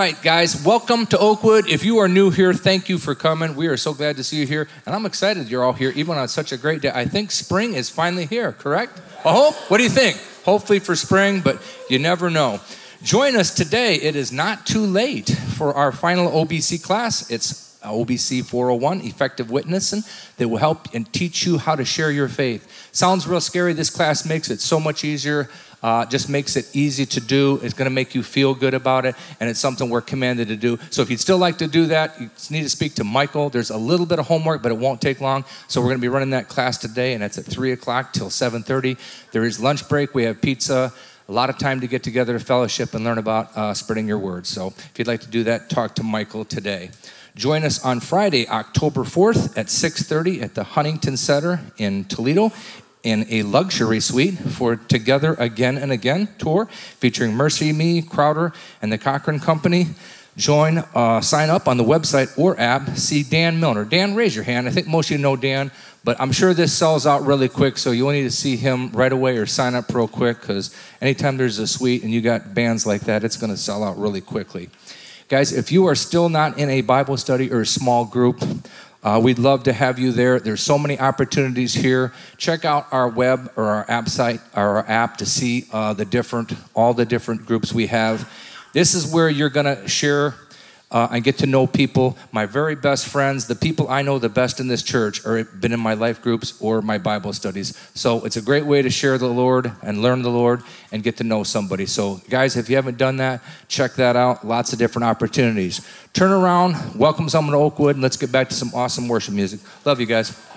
right, guys, welcome to Oakwood. If you are new here, thank you for coming. We are so glad to see you here, and I'm excited you're all here, even on such a great day. I think spring is finally here, correct? Hope. What do you think? Hopefully for spring, but you never know. Join us today. It is not too late for our final OBC class. It's OBC 401, Effective Witnessing, that will help and teach you how to share your faith. Sounds real scary. This class makes it so much easier. Uh, just makes it easy to do. It's going to make you feel good about it, and it's something we're commanded to do. So if you'd still like to do that, you need to speak to Michael. There's a little bit of homework, but it won't take long. So we're going to be running that class today, and it's at three o'clock till 7:30. There is lunch break. We have pizza. A lot of time to get together to fellowship and learn about uh, spreading your word. So if you'd like to do that, talk to Michael today. Join us on Friday, October 4th at 6:30 at the Huntington Center in Toledo in a luxury suite for Together Again and Again tour featuring MercyMe, Crowder, and the Cochren Company. Join, uh, sign up on the website or app. See Dan Milner. Dan, raise your hand. I think most of you know Dan, but I'm sure this sells out really quick, so you'll need to see him right away or sign up real quick because anytime there's a suite and you got bands like that, it's going to sell out really quickly. Guys, if you are still not in a Bible study or a small group, uh, we'd love to have you there. There's so many opportunities here. Check out our web or our app site or our app to see uh, the different, all the different groups we have. This is where you're going to share uh, and get to know people. My very best friends, the people I know the best in this church, are been in my life groups or my Bible studies. So it's a great way to share the Lord and learn the Lord and get to know somebody. So, guys, if you haven't done that, check that out. Lots of different opportunities. Turn around, welcome someone to Oakwood, and let's get back to some awesome worship music. Love you guys.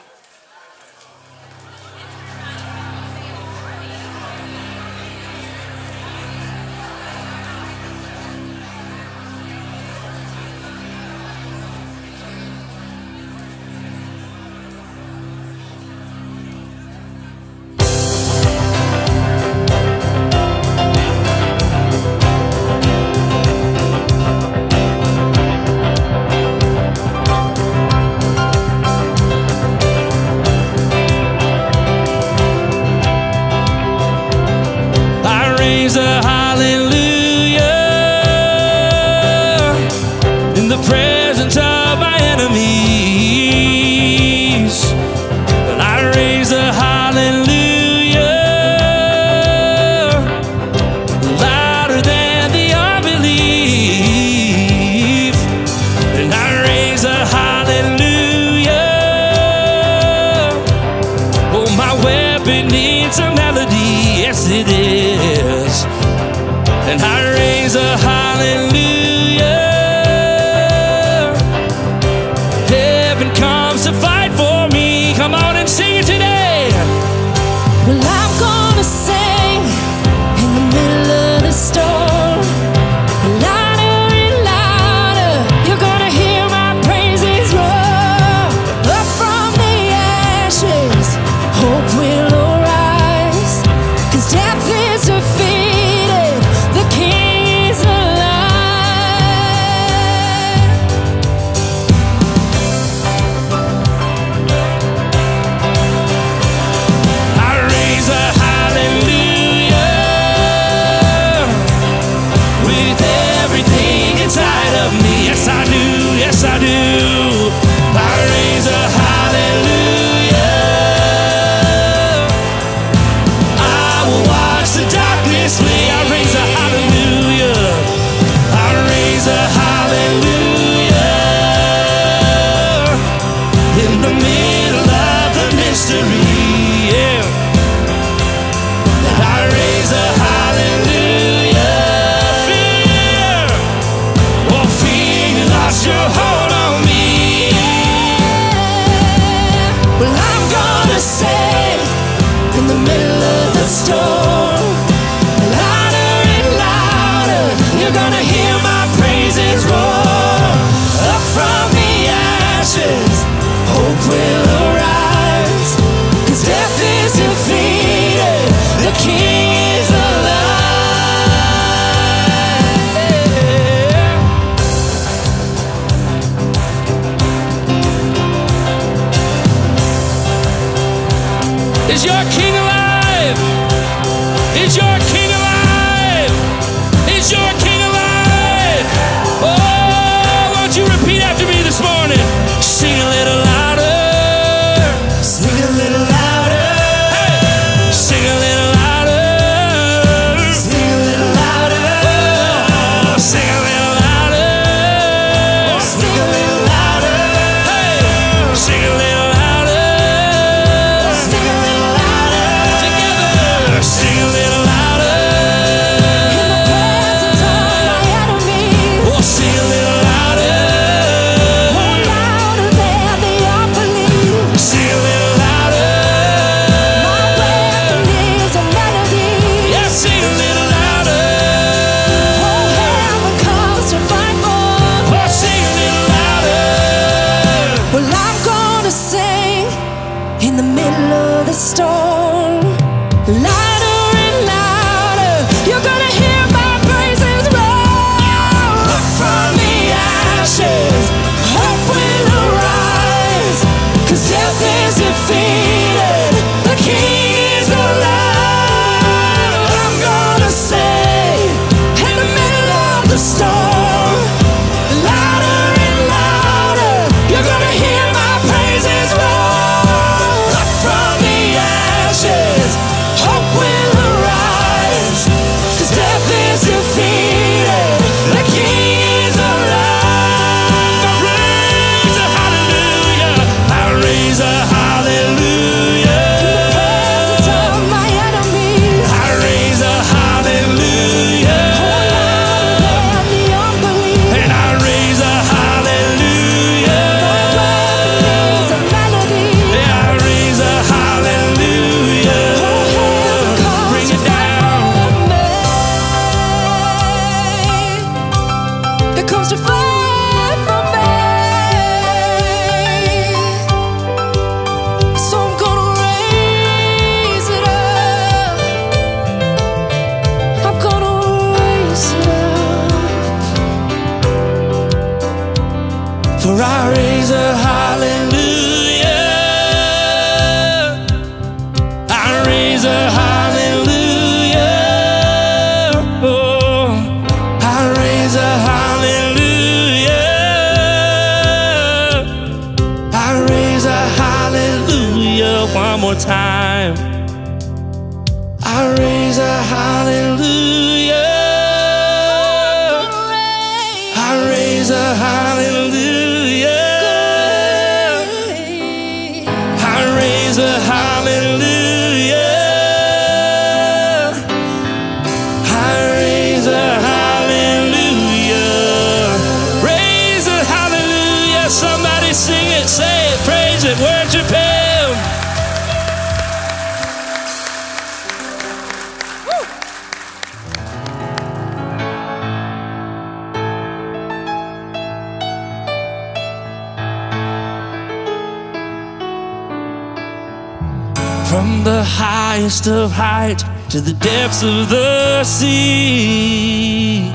of height to the depths of the sea.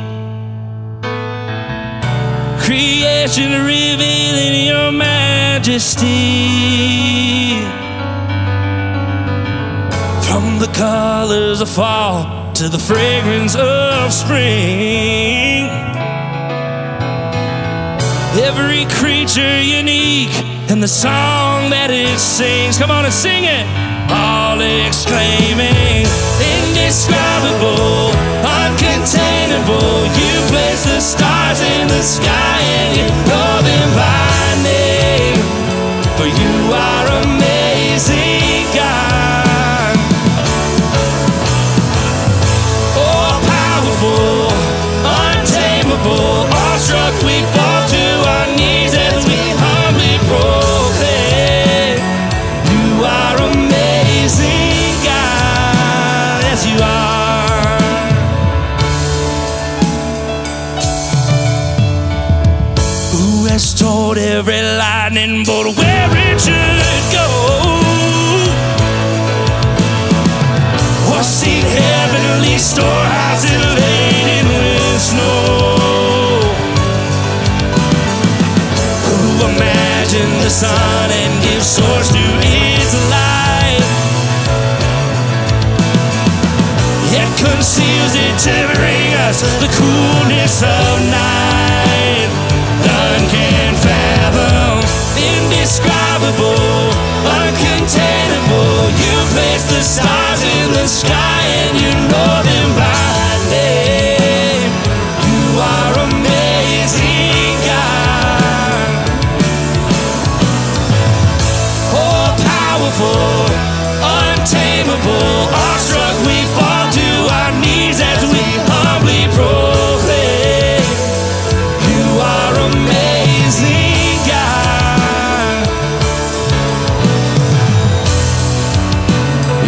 Creation revealing your majesty. From the colors of fall to the fragrance of spring. Every creature unique and the song that it sings. Come on and sing it loudly exclaiming, indescribable, uncontainable. You place the stars in the sky and you know them by name. For you are. conceals it to bring us the coolness of night. None can fathom, indescribable, uncontainable. You place the stars in the sky.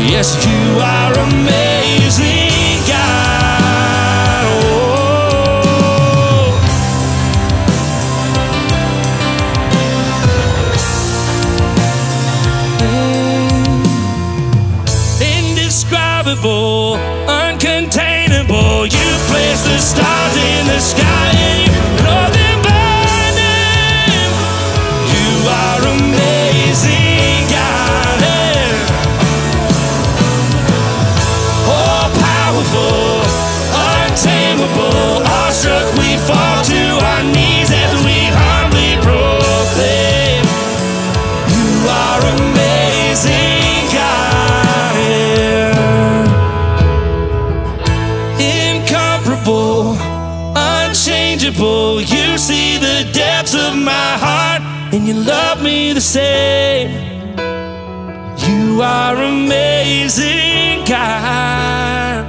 Yes, you are a man. Same. You are amazing, God.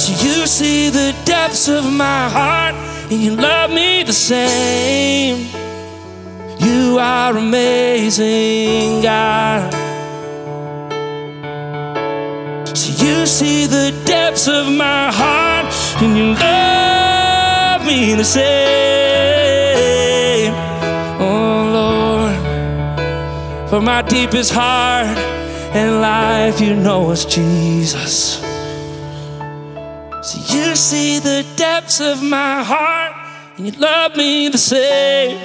So you see the depths of my heart, and you love me the same. You are amazing, God. So you see the depths of my heart, and you love me the same. For my deepest heart and life, you know it's Jesus. So you see the depths of my heart, and you love me the same.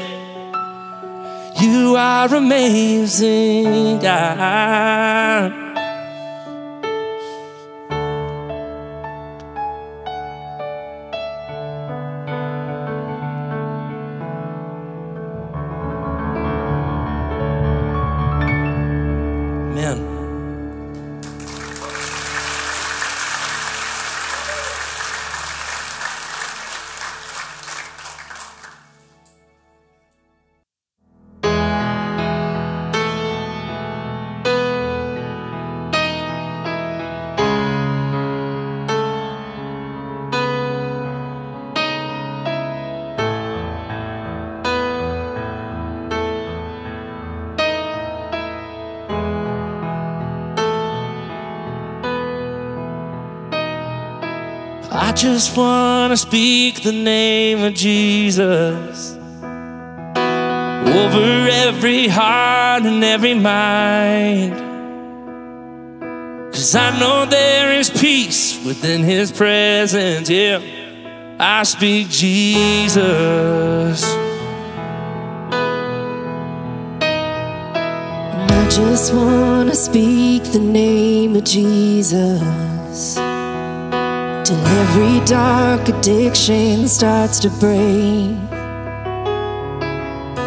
You are amazing, God. Just want to speak the name of Jesus over every heart and every mind. Cause I know there is peace within his presence. Yeah, I speak Jesus. And I just want to speak the name of Jesus. Till every dark addiction starts to break.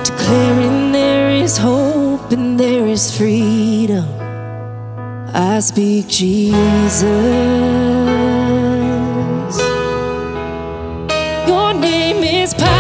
Declaring there is hope and there is freedom. I speak Jesus. Your name is power.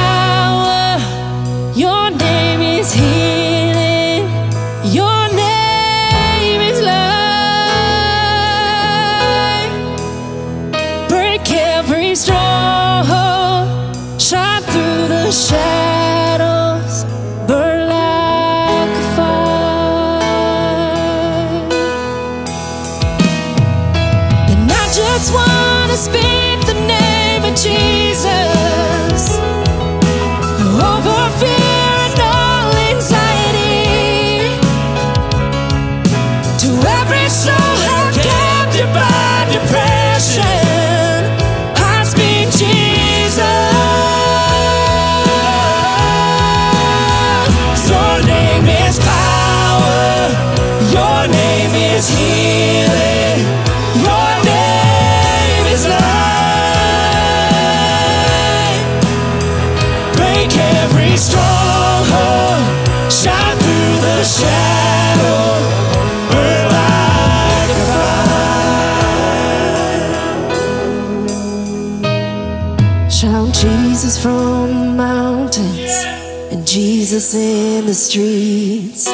Jesus in the streets.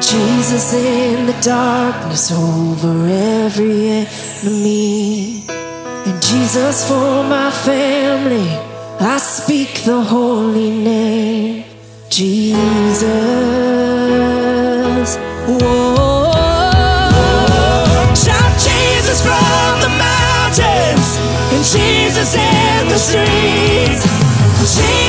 Jesus in the darkness over every enemy. And Jesus for my family, I speak the holy name, Jesus. Whoa. Shout Jesus from the mountains, and Jesus in the streets. Jesus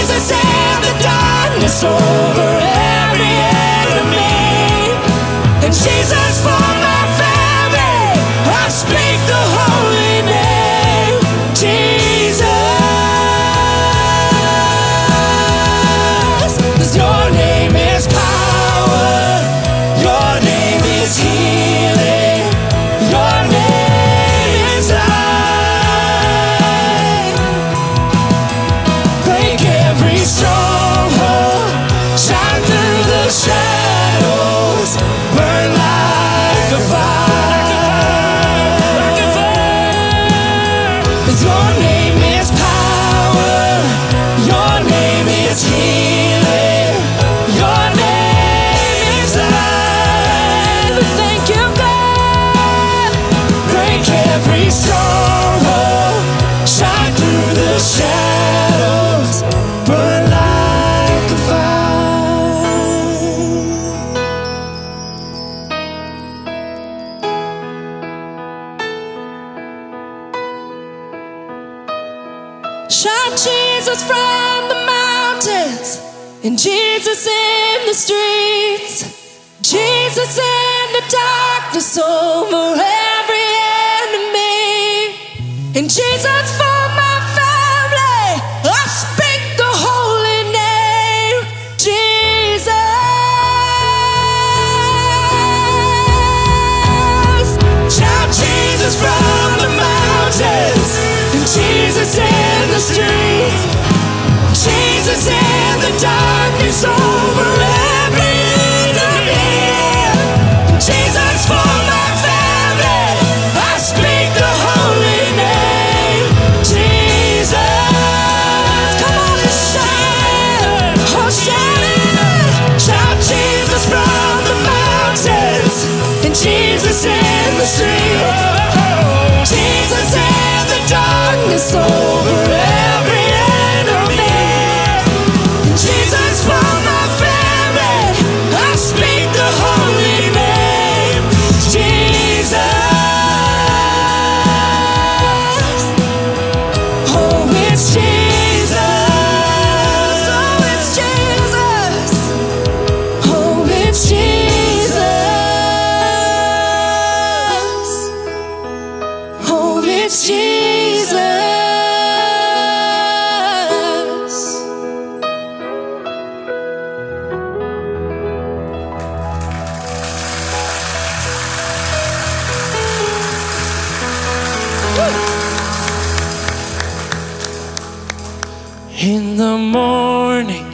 morning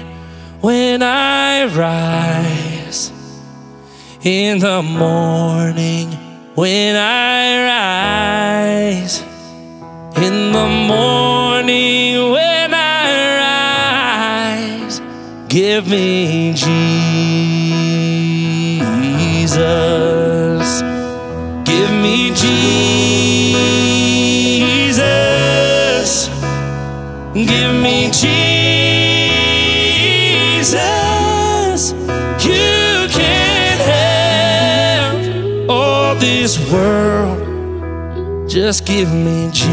when I rise, in the morning when I rise, in the morning when I rise, give me Jesus, this world. Just give me Jesus.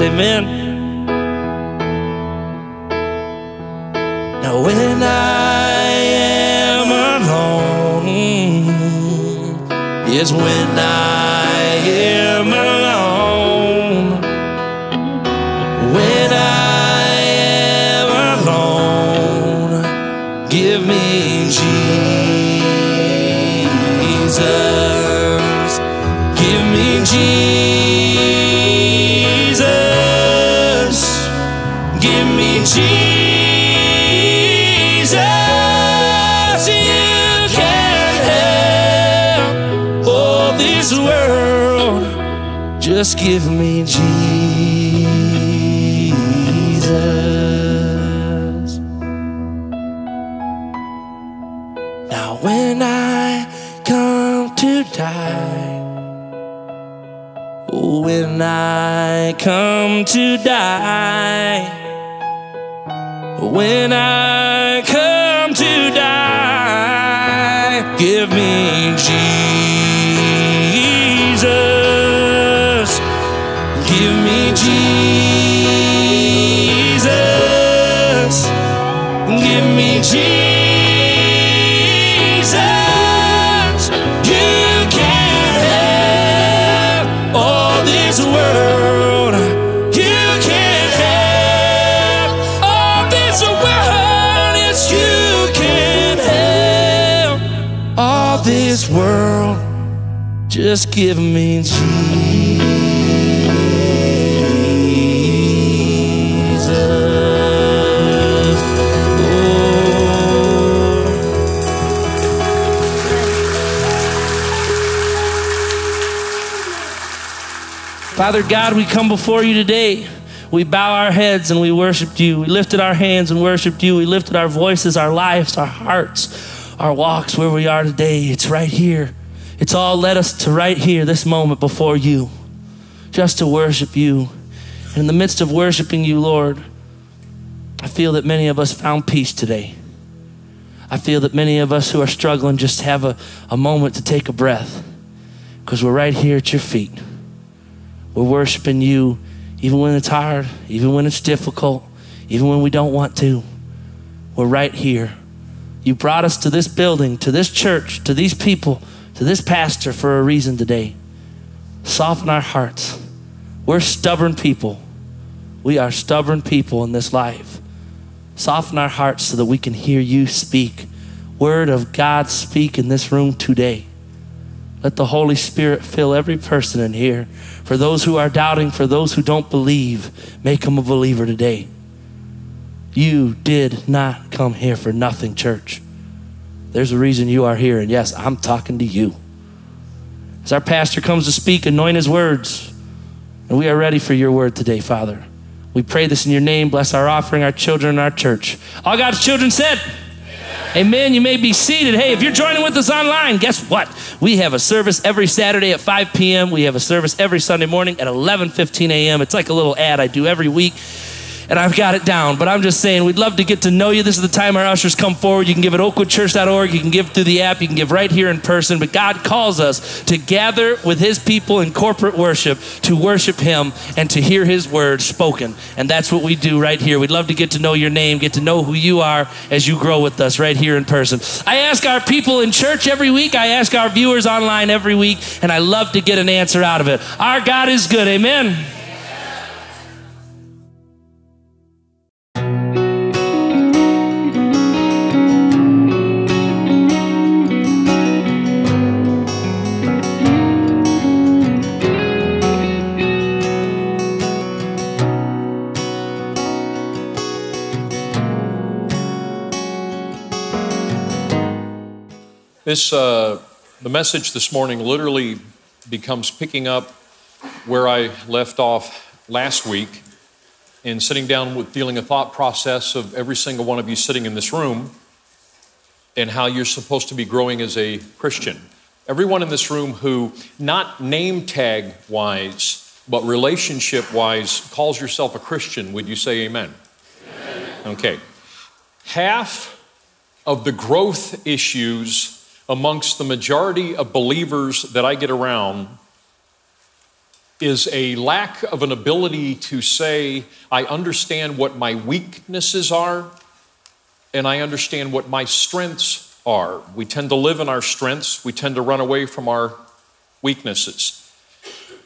Amen. Now, when I am alone, is when Just give me Jesus. Now, when I come to die, when I come to die, when Just give me Jesus. Oh. Father God, we come before you today. We bow our heads and we worshiped you. We lifted our hands and worshiped you. We lifted our voices, our lives, our hearts, our walks where we are today. It's right here. It's all led us to right here, this moment before you, just to worship you. And in the midst of worshiping you, Lord, I feel that many of us found peace today. I feel that many of us who are struggling just have a, a moment to take a breath because we're right here at your feet. We're worshiping you even when it's hard, even when it's difficult, even when we don't want to. We're right here. You brought us to this building, to this church, to these people, to this pastor for a reason today. Soften our hearts. We're stubborn people. We are stubborn people in this life. Soften our hearts so that we can hear you speak. Word of God speak in this room today. Let the Holy Spirit fill every person in here. For those who are doubting, for those who don't believe, make them a believer today. You did not come here for nothing, church. There's a reason you are here, and yes, I'm talking to you. As our pastor comes to speak, anoint his words. And we are ready for your word today, Father. We pray this in your name. Bless our offering, our children, and our church. All God's children said, Amen. You may be seated. Hey, if you're joining with us online, guess what? We have a service every Saturday at 5 p.m. We have a service every Sunday morning at 11:15 a.m. It's like a little ad I do every week and I've got it down. But I'm just saying, we'd love to get to know you. This is the time our ushers come forward. You can give at oakwoodchurch.org. You can give through the app. You can give right here in person. But God calls us to gather with His people in corporate worship to worship Him and to hear His word spoken. And that's what we do right here. We'd love to get to know your name, get to know who you are as you grow with us right here in person. I ask our people in church every week. I ask our viewers online every week, and I love to get an answer out of it. Our God is good. Amen. This, uh, the message this morning literally becomes picking up where I left off last week in sitting down with feeling a thought process of every single one of you sitting in this room and how you're supposed to be growing as a Christian. Everyone in this room who, not name tag wise, but relationship wise, calls yourself a Christian, would you say amen? amen? Okay. Half of the growth issues amongst the majority of believers that I get around is a lack of an ability to say, I understand what my weaknesses are and I understand what my strengths are. We tend to live in our strengths, we tend to run away from our weaknesses.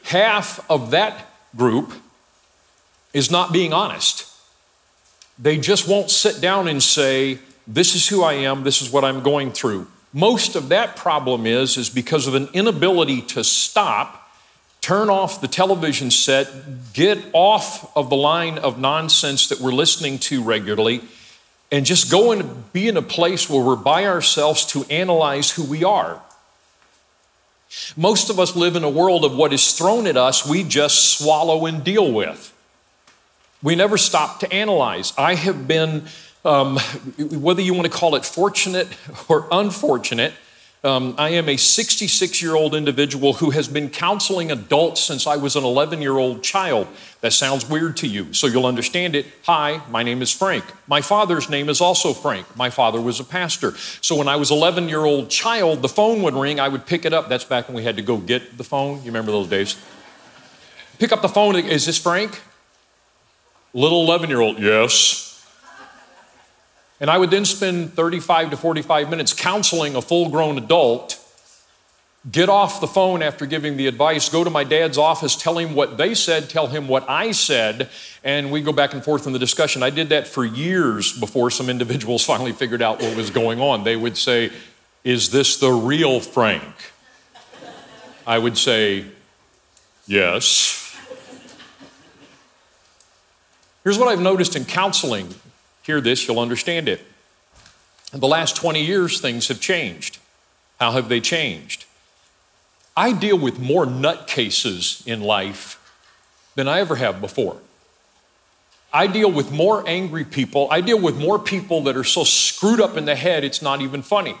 Half of that group is not being honest. They just won't sit down and say, This is who I am, this is what I'm going through. Most of that problem is is because of an inability to stop, turn off the television set, get off of the line of nonsense that we're listening to regularly, and just go and be in a place where we're by ourselves to analyze who we are. Most of us live in a world of what is thrown at us, we just swallow and deal with. We never stop to analyze. I have been um, whether you want to call it fortunate or unfortunate, um, I am a 66 year old individual who has been counseling adults since I was an 11 year old child. That sounds weird to you, so you'll understand it. Hi, my name is Frank. My father's name is also Frank. My father was a pastor. So when I was 11 year old child, the phone would ring, I would pick it up. That's back when we had to go get the phone. You remember those days? Pick up the phone. Is this Frank? Little 11 year old, yes. And I would then spend 35 to 45 minutes counseling a full grown adult, get off the phone after giving the advice, go to my dad's office, tell him what they said, tell him what I said, and we go back and forth in the discussion. I did that for years before some individuals finally figured out what was going on. They would say, Is this the real Frank? I would say, Yes. Here's what I've noticed in counseling hear this, you'll understand it. In the last 20 years, things have changed. How have they changed? I deal with more nutcases in life than I ever have before. I deal with more angry people. I deal with more people that are so screwed up in the head, it's not even funny.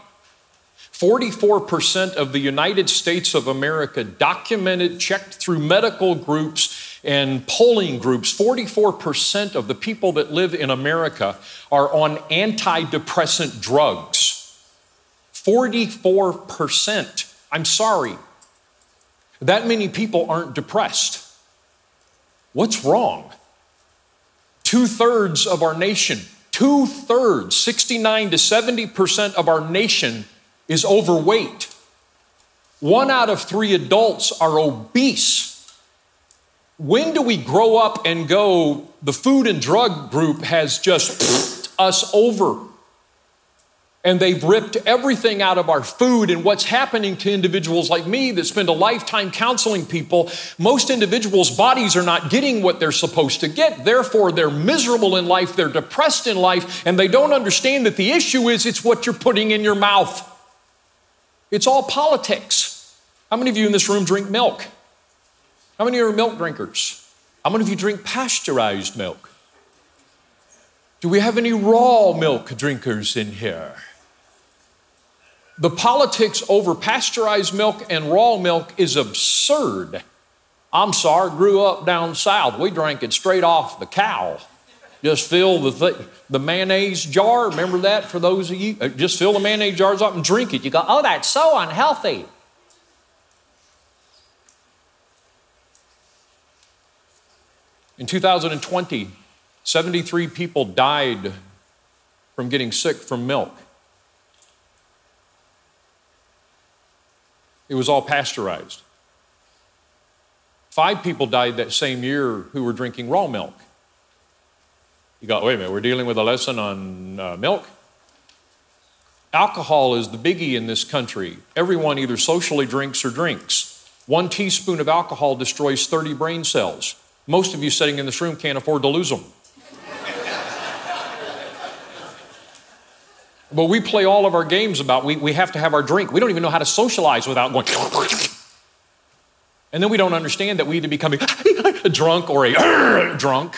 44% of the United States of America documented, checked through medical groups, and polling groups, 44% of the people that live in America are on antidepressant drugs. 44%. I'm sorry. That many people aren't depressed. What's wrong? two thirds of our nation, two thirds, 69 to 70% of our nation is overweight. One out of three adults are obese. When do we grow up and go, the food and drug group has just us over? and they've ripped everything out of our food. And what's happening to individuals like me that spend a lifetime counseling people, most individuals' bodies are not getting what they're supposed to get. Therefore, they're miserable in life, they're depressed in life, and they don't understand that the issue is it's what you're putting in your mouth. It's all politics. How many of you in this room drink milk? How many of you are milk drinkers? How many of you drink pasteurized milk? Do we have any raw milk drinkers in here? The politics over pasteurized milk and raw milk is absurd. I'm sorry, grew up down south. We drank it straight off the cow. Just fill the, th- the mayonnaise jar. Remember that for those of you? Uh, just fill the mayonnaise jars up and drink it. You go, oh, that's so unhealthy. In 2020, 73 people died from getting sick from milk. It was all pasteurized. Five people died that same year who were drinking raw milk. You go, wait a minute, we're dealing with a lesson on uh, milk? Alcohol is the biggie in this country. Everyone either socially drinks or drinks. One teaspoon of alcohol destroys 30 brain cells. Most of you sitting in this room can't afford to lose them. But we play all of our games about we, we have to have our drink. We don't even know how to socialize without going. And then we don't understand that we either become a drunk or a drunk.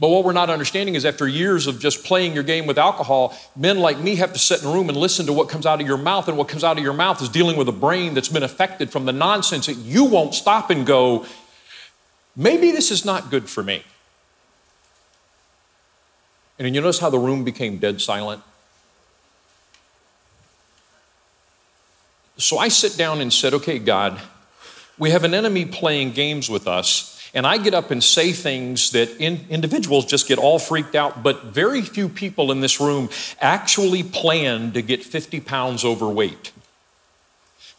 But what we're not understanding is after years of just playing your game with alcohol, men like me have to sit in a room and listen to what comes out of your mouth. And what comes out of your mouth is dealing with a brain that's been affected from the nonsense that you won't stop and go, maybe this is not good for me. And you notice how the room became dead silent? So I sit down and said, okay, God, we have an enemy playing games with us. And I get up and say things that in, individuals just get all freaked out, but very few people in this room actually plan to get 50 pounds overweight.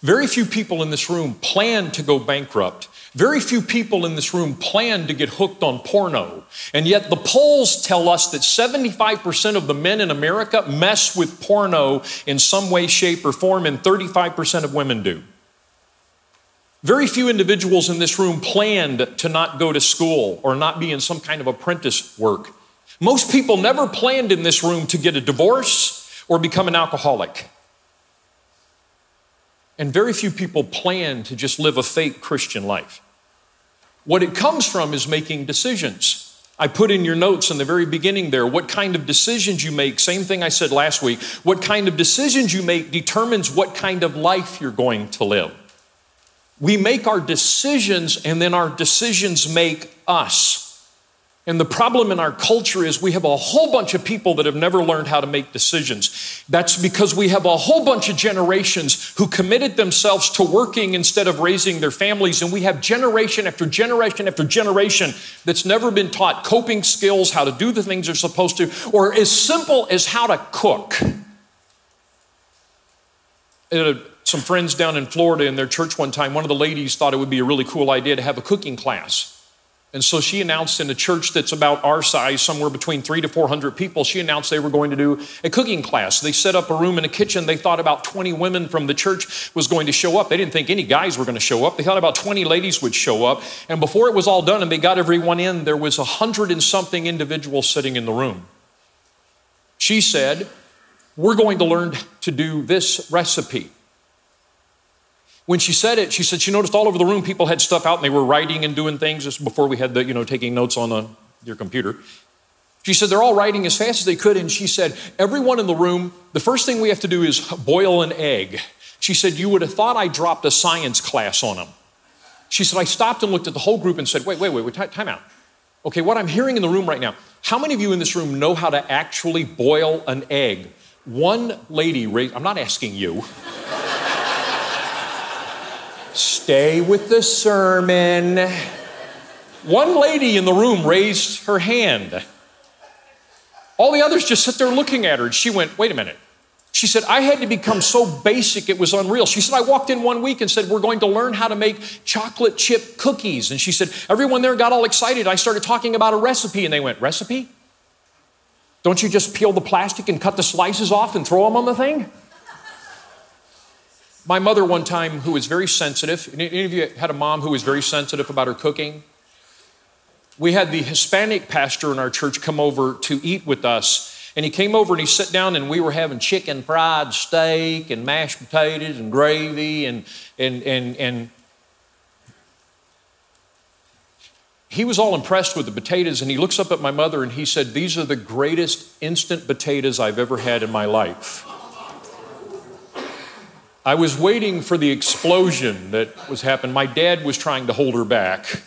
Very few people in this room plan to go bankrupt. Very few people in this room plan to get hooked on porno. And yet the polls tell us that 75% of the men in America mess with porno in some way, shape, or form, and 35% of women do. Very few individuals in this room planned to not go to school or not be in some kind of apprentice work. Most people never planned in this room to get a divorce or become an alcoholic. And very few people plan to just live a fake Christian life. What it comes from is making decisions. I put in your notes in the very beginning there what kind of decisions you make. Same thing I said last week. What kind of decisions you make determines what kind of life you're going to live. We make our decisions, and then our decisions make us. And the problem in our culture is we have a whole bunch of people that have never learned how to make decisions. That's because we have a whole bunch of generations who committed themselves to working instead of raising their families. And we have generation after generation after generation that's never been taught coping skills, how to do the things they're supposed to, or as simple as how to cook. Uh, some friends down in Florida in their church one time, one of the ladies thought it would be a really cool idea to have a cooking class. And so she announced in a church that's about our size, somewhere between three to 400 people, she announced they were going to do a cooking class. They set up a room in a kitchen. They thought about 20 women from the church was going to show up. They didn't think any guys were going to show up. They thought about 20 ladies would show up. And before it was all done and they got everyone in, there was a hundred and something individuals sitting in the room. She said, We're going to learn to do this recipe. When she said it, she said she noticed all over the room people had stuff out and they were writing and doing things before we had the, you know, taking notes on the, your computer. She said they're all writing as fast as they could, and she said, everyone in the room, the first thing we have to do is boil an egg. She said, You would have thought I dropped a science class on them. She said, I stopped and looked at the whole group and said, Wait, wait, wait, wait time out. Okay, what I'm hearing in the room right now, how many of you in this room know how to actually boil an egg? One lady raised, I'm not asking you. Stay with the sermon. One lady in the room raised her hand. All the others just sit there looking at her. And she went, Wait a minute. She said, I had to become so basic it was unreal. She said, I walked in one week and said, We're going to learn how to make chocolate chip cookies. And she said, Everyone there got all excited. I started talking about a recipe, and they went, Recipe? Don't you just peel the plastic and cut the slices off and throw them on the thing? My mother, one time, who was very sensitive, any of you had a mom who was very sensitive about her cooking? We had the Hispanic pastor in our church come over to eat with us. And he came over and he sat down, and we were having chicken fried steak and mashed potatoes and gravy. And, and, and, and he was all impressed with the potatoes. And he looks up at my mother and he said, These are the greatest instant potatoes I've ever had in my life. I was waiting for the explosion that was happening. My dad was trying to hold her back.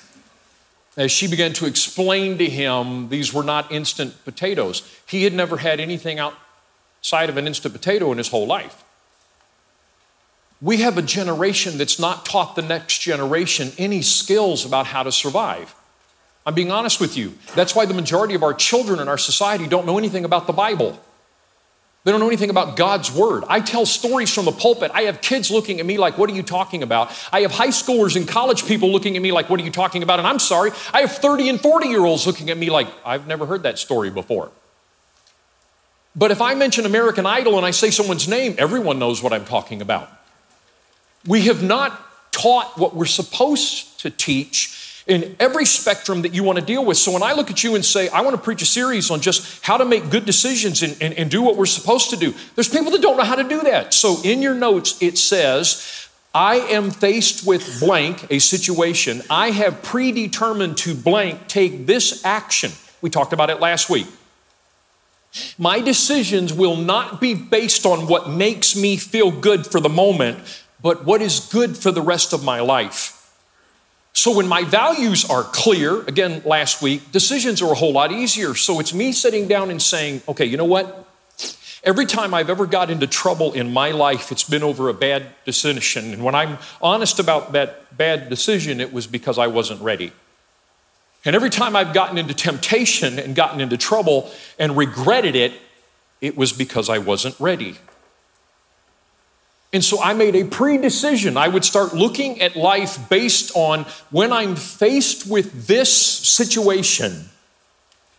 As she began to explain to him these were not instant potatoes, he had never had anything outside of an instant potato in his whole life. We have a generation that's not taught the next generation any skills about how to survive. I'm being honest with you. That's why the majority of our children in our society don't know anything about the Bible. They don't know anything about God's word. I tell stories from the pulpit. I have kids looking at me like, What are you talking about? I have high schoolers and college people looking at me like, What are you talking about? And I'm sorry, I have 30 and 40 year olds looking at me like, I've never heard that story before. But if I mention American Idol and I say someone's name, everyone knows what I'm talking about. We have not taught what we're supposed to teach in every spectrum that you want to deal with. So when I look at you and say, I want to preach a series on just how to make good decisions and, and, and do what we're supposed to do, there's people that don't know how to do that. So in your notes, it says, I am faced with blank, a situation. I have predetermined to blank take this action. We talked about it last week. My decisions will not be based on what makes me feel good for the moment, but what is good for the rest of my life. So when my values are clear, again, last week, decisions are a whole lot easier. So it's me sitting down and saying, okay, you know what? Every time I've ever got into trouble in my life, it's been over a bad decision. And when I'm honest about that bad decision, it was because I wasn't ready. And every time I've gotten into temptation and gotten into trouble and regretted it, it was because I wasn't ready. And so I made a pre decision. I would start looking at life based on when I'm faced with this situation,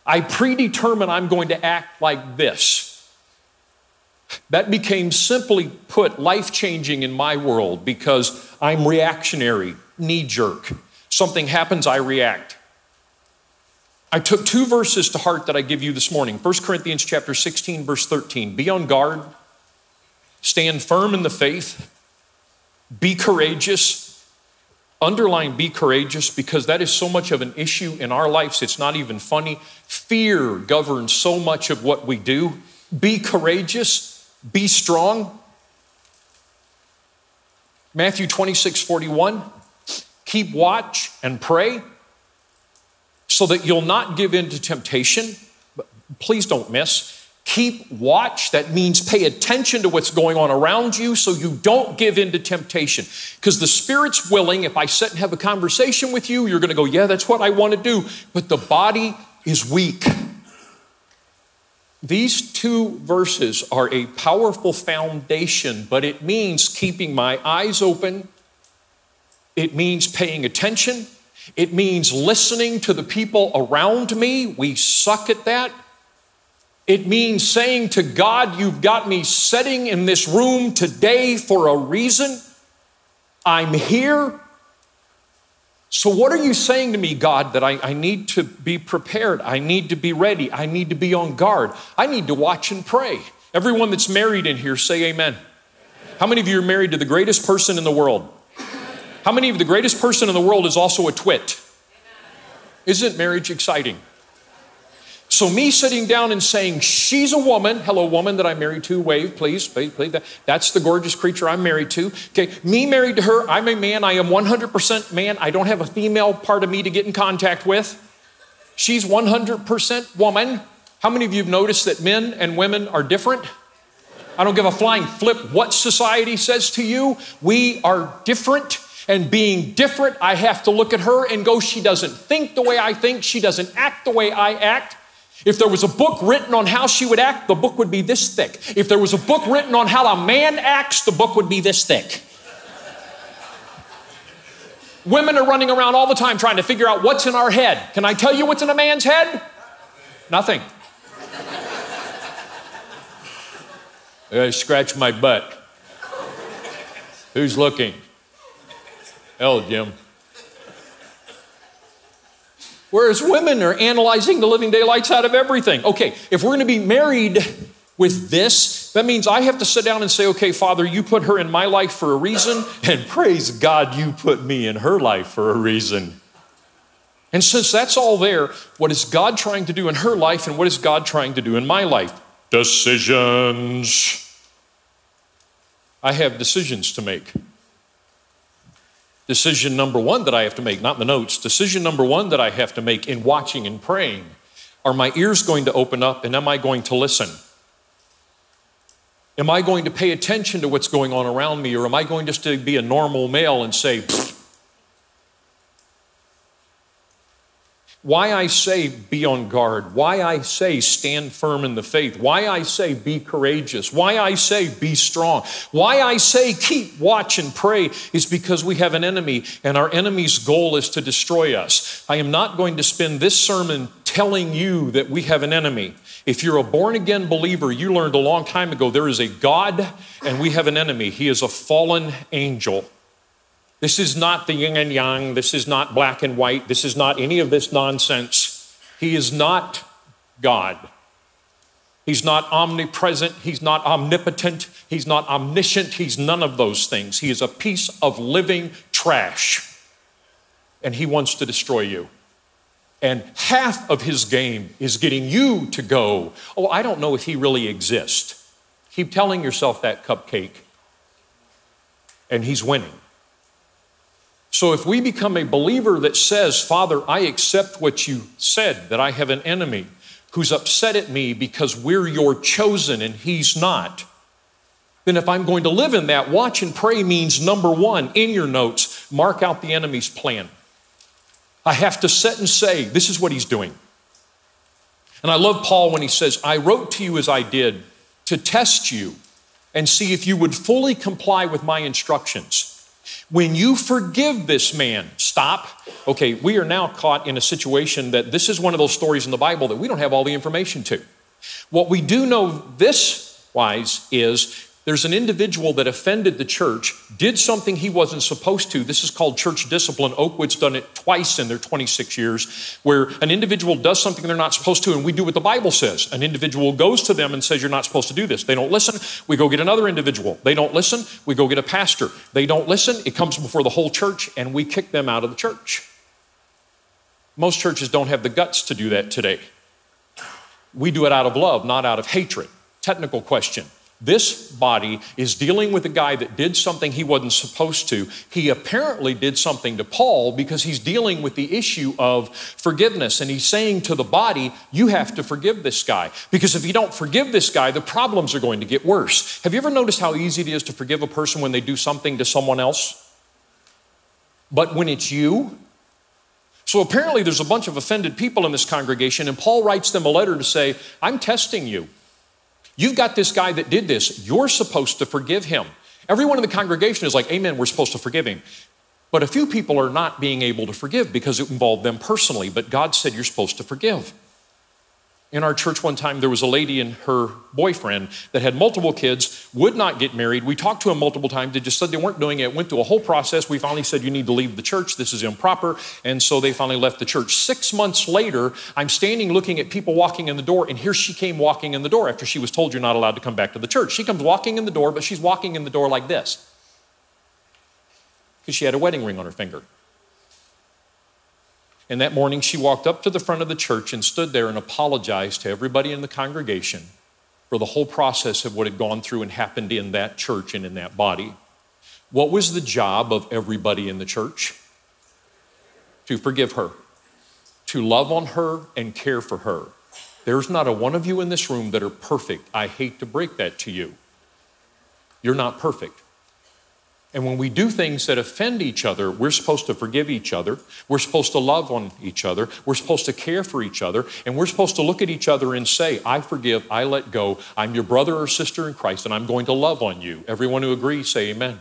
I predetermine I'm going to act like this. That became simply put life changing in my world because I'm reactionary, knee jerk. Something happens, I react. I took two verses to heart that I give you this morning. 1 Corinthians chapter 16 verse 13. Be on guard Stand firm in the faith. Be courageous. Underline be courageous because that is so much of an issue in our lives, it's not even funny. Fear governs so much of what we do. Be courageous. Be strong. Matthew 26 41. Keep watch and pray so that you'll not give in to temptation. But please don't miss. Keep watch. That means pay attention to what's going on around you so you don't give in to temptation. Because the Spirit's willing. If I sit and have a conversation with you, you're going to go, Yeah, that's what I want to do. But the body is weak. These two verses are a powerful foundation, but it means keeping my eyes open. It means paying attention. It means listening to the people around me. We suck at that. It means saying to God, You've got me sitting in this room today for a reason. I'm here. So, what are you saying to me, God, that I, I, need to be prepared? I need to be ready. I need to be on guard. I need to watch and pray. Everyone that's married in here, say amen. How many of you are married to the greatest person in the world? How many of the greatest person in the world is also a twit? Isn't marriage exciting? So, me sitting down and saying, She's a woman, hello, woman that I'm married to, wave, please, please, please. That's the gorgeous creature I'm married to. Okay, me married to her, I'm a man, I am 100% man. I don't have a female part of me to get in contact with. She's 100% woman. How many of you have noticed that men and women are different? I don't give a flying flip what society says to you. We are different. And being different, I have to look at her and go, she doesn't think the way I think, she doesn't act the way I act. If there was a book written on how she would act, the book would be this thick. If there was a book written on how a man acts, the book would be this thick. Women are running around all the time trying to figure out what's in our head. Can I tell you what's in a man's head? Nothing. I scratch my butt. Who's looking? Hell, Jim. Whereas women are analyzing the living daylights out of everything. Okay, if we're going to be married with this, that means I have to sit down and say, okay, Father, you put her in my life for a reason, and praise God, you put me in her life for a reason. And since that's all there, what is God trying to do in her life, and what is God trying to do in my life? Decisions. I have decisions to make. Decision number one that I have to make, not in the notes, decision number one that I have to make in watching and praying are my ears going to open up and am I going to listen? Am I going to pay attention to what's going on around me or am I going just to be a normal male and say, Why I say be on guard, why I say stand firm in the faith, why I say be courageous, why I say be strong, why I say keep watch and pray is because we have an enemy and our enemy's goal is to destroy us. I am not going to spend this sermon telling you that we have an enemy. If you're a born again believer, you learned a long time ago there is a God and we have an enemy. He is a fallen angel. This is not the yin and yang. This is not black and white. This is not any of this nonsense. He is not God. He's not omnipresent. He's not omnipotent. He's not omniscient. He's none of those things. He is a piece of living trash. And he wants to destroy you. And half of his game is getting you to go, Oh, I don't know if he really exists. Keep telling yourself that cupcake. And he's winning. So if we become a believer that says, Father, I accept what you said, that I have an enemy who's upset at me because we're your chosen and he's not, then if I'm going to live in that, watch and pray means number one, in your notes, mark out the enemy's plan. I have to sit and say, this is what he's doing. And I love Paul when he says, I wrote to you as I did to test you and see if you would fully comply with my instructions. When you forgive this man, stop. Okay, we are now caught in a situation that this is one of those stories in the Bible that we don't have all the information to. What we do know this wise is there's an individual that offended the church, did something he wasn't supposed to. This is called church discipline. Oakwood's done it twice in their 26 years, where an individual does something they're not supposed to, and we do what the Bible says. An individual goes to them and says, You're not supposed to do this. They don't listen. We go get another individual. They don't listen. We go get a pastor. They don't listen. It comes before the whole church, and we kick them out of the church. Most churches don't have the guts to do that today. We do it out of love, not out of hatred. Technical question. This body is dealing with a guy that did something he wasn't supposed to. He apparently did something to Paul because he's dealing with the issue of forgiveness. And he's saying to the body, You have to forgive this guy. Because if you don't forgive this guy, the problems are going to get worse. Have you ever noticed how easy it is to forgive a person when they do something to someone else? But when it's you, so apparently, there's a bunch of offended people in this congregation, and Paul writes them a letter to say, I'm testing you. You've got this guy that did this. You're supposed to forgive him. Everyone in the congregation is like, Amen, we're supposed to forgive him. But a few people are not being able to forgive because it involved them personally. But God said you're supposed to forgive. In our church one time, there was a lady and her boyfriend that had multiple kids, would not get married. We talked to them multiple times. They just said they weren't doing it. Went through a whole process. We finally said, You need to leave the church. This is improper. And so they finally left the church. Six months later, I'm standing looking at people walking in the door, and here she came walking in the door after she was told you're not allowed to come back to the church. She comes walking in the door, but she's walking in the door like this because she had a wedding ring on her finger. And that morning, she walked up to the front of the church and stood there and apologized to everybody in the congregation for the whole process of what had gone through and happened in that church and in that body. What was the job of everybody in the church? To forgive her, to love on her and care for her. There's not a one of you in this room that are perfect. I hate to break that to you. You're not perfect. And when we do things that offend each other, we're supposed to forgive each other. We're supposed to love on each other. We're supposed to care for each other. And we're supposed to look at each other and say, I forgive, I let go. I'm your brother or sister in Christ, and I'm going to love on you. Everyone who agrees, say amen.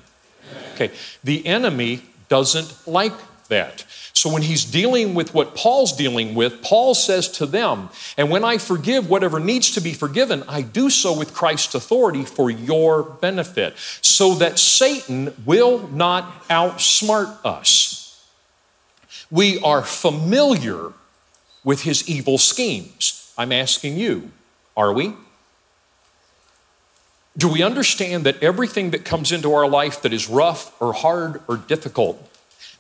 Okay. The enemy doesn't like that. So when he's dealing with what Paul's dealing with, Paul says to them, And when I forgive whatever needs to be forgiven, I do so with Christ's authority for your benefit, so that Satan will not outsmart us. We are familiar with his evil schemes. I'm asking you, are we? Do we understand that everything that comes into our life that is rough or hard or difficult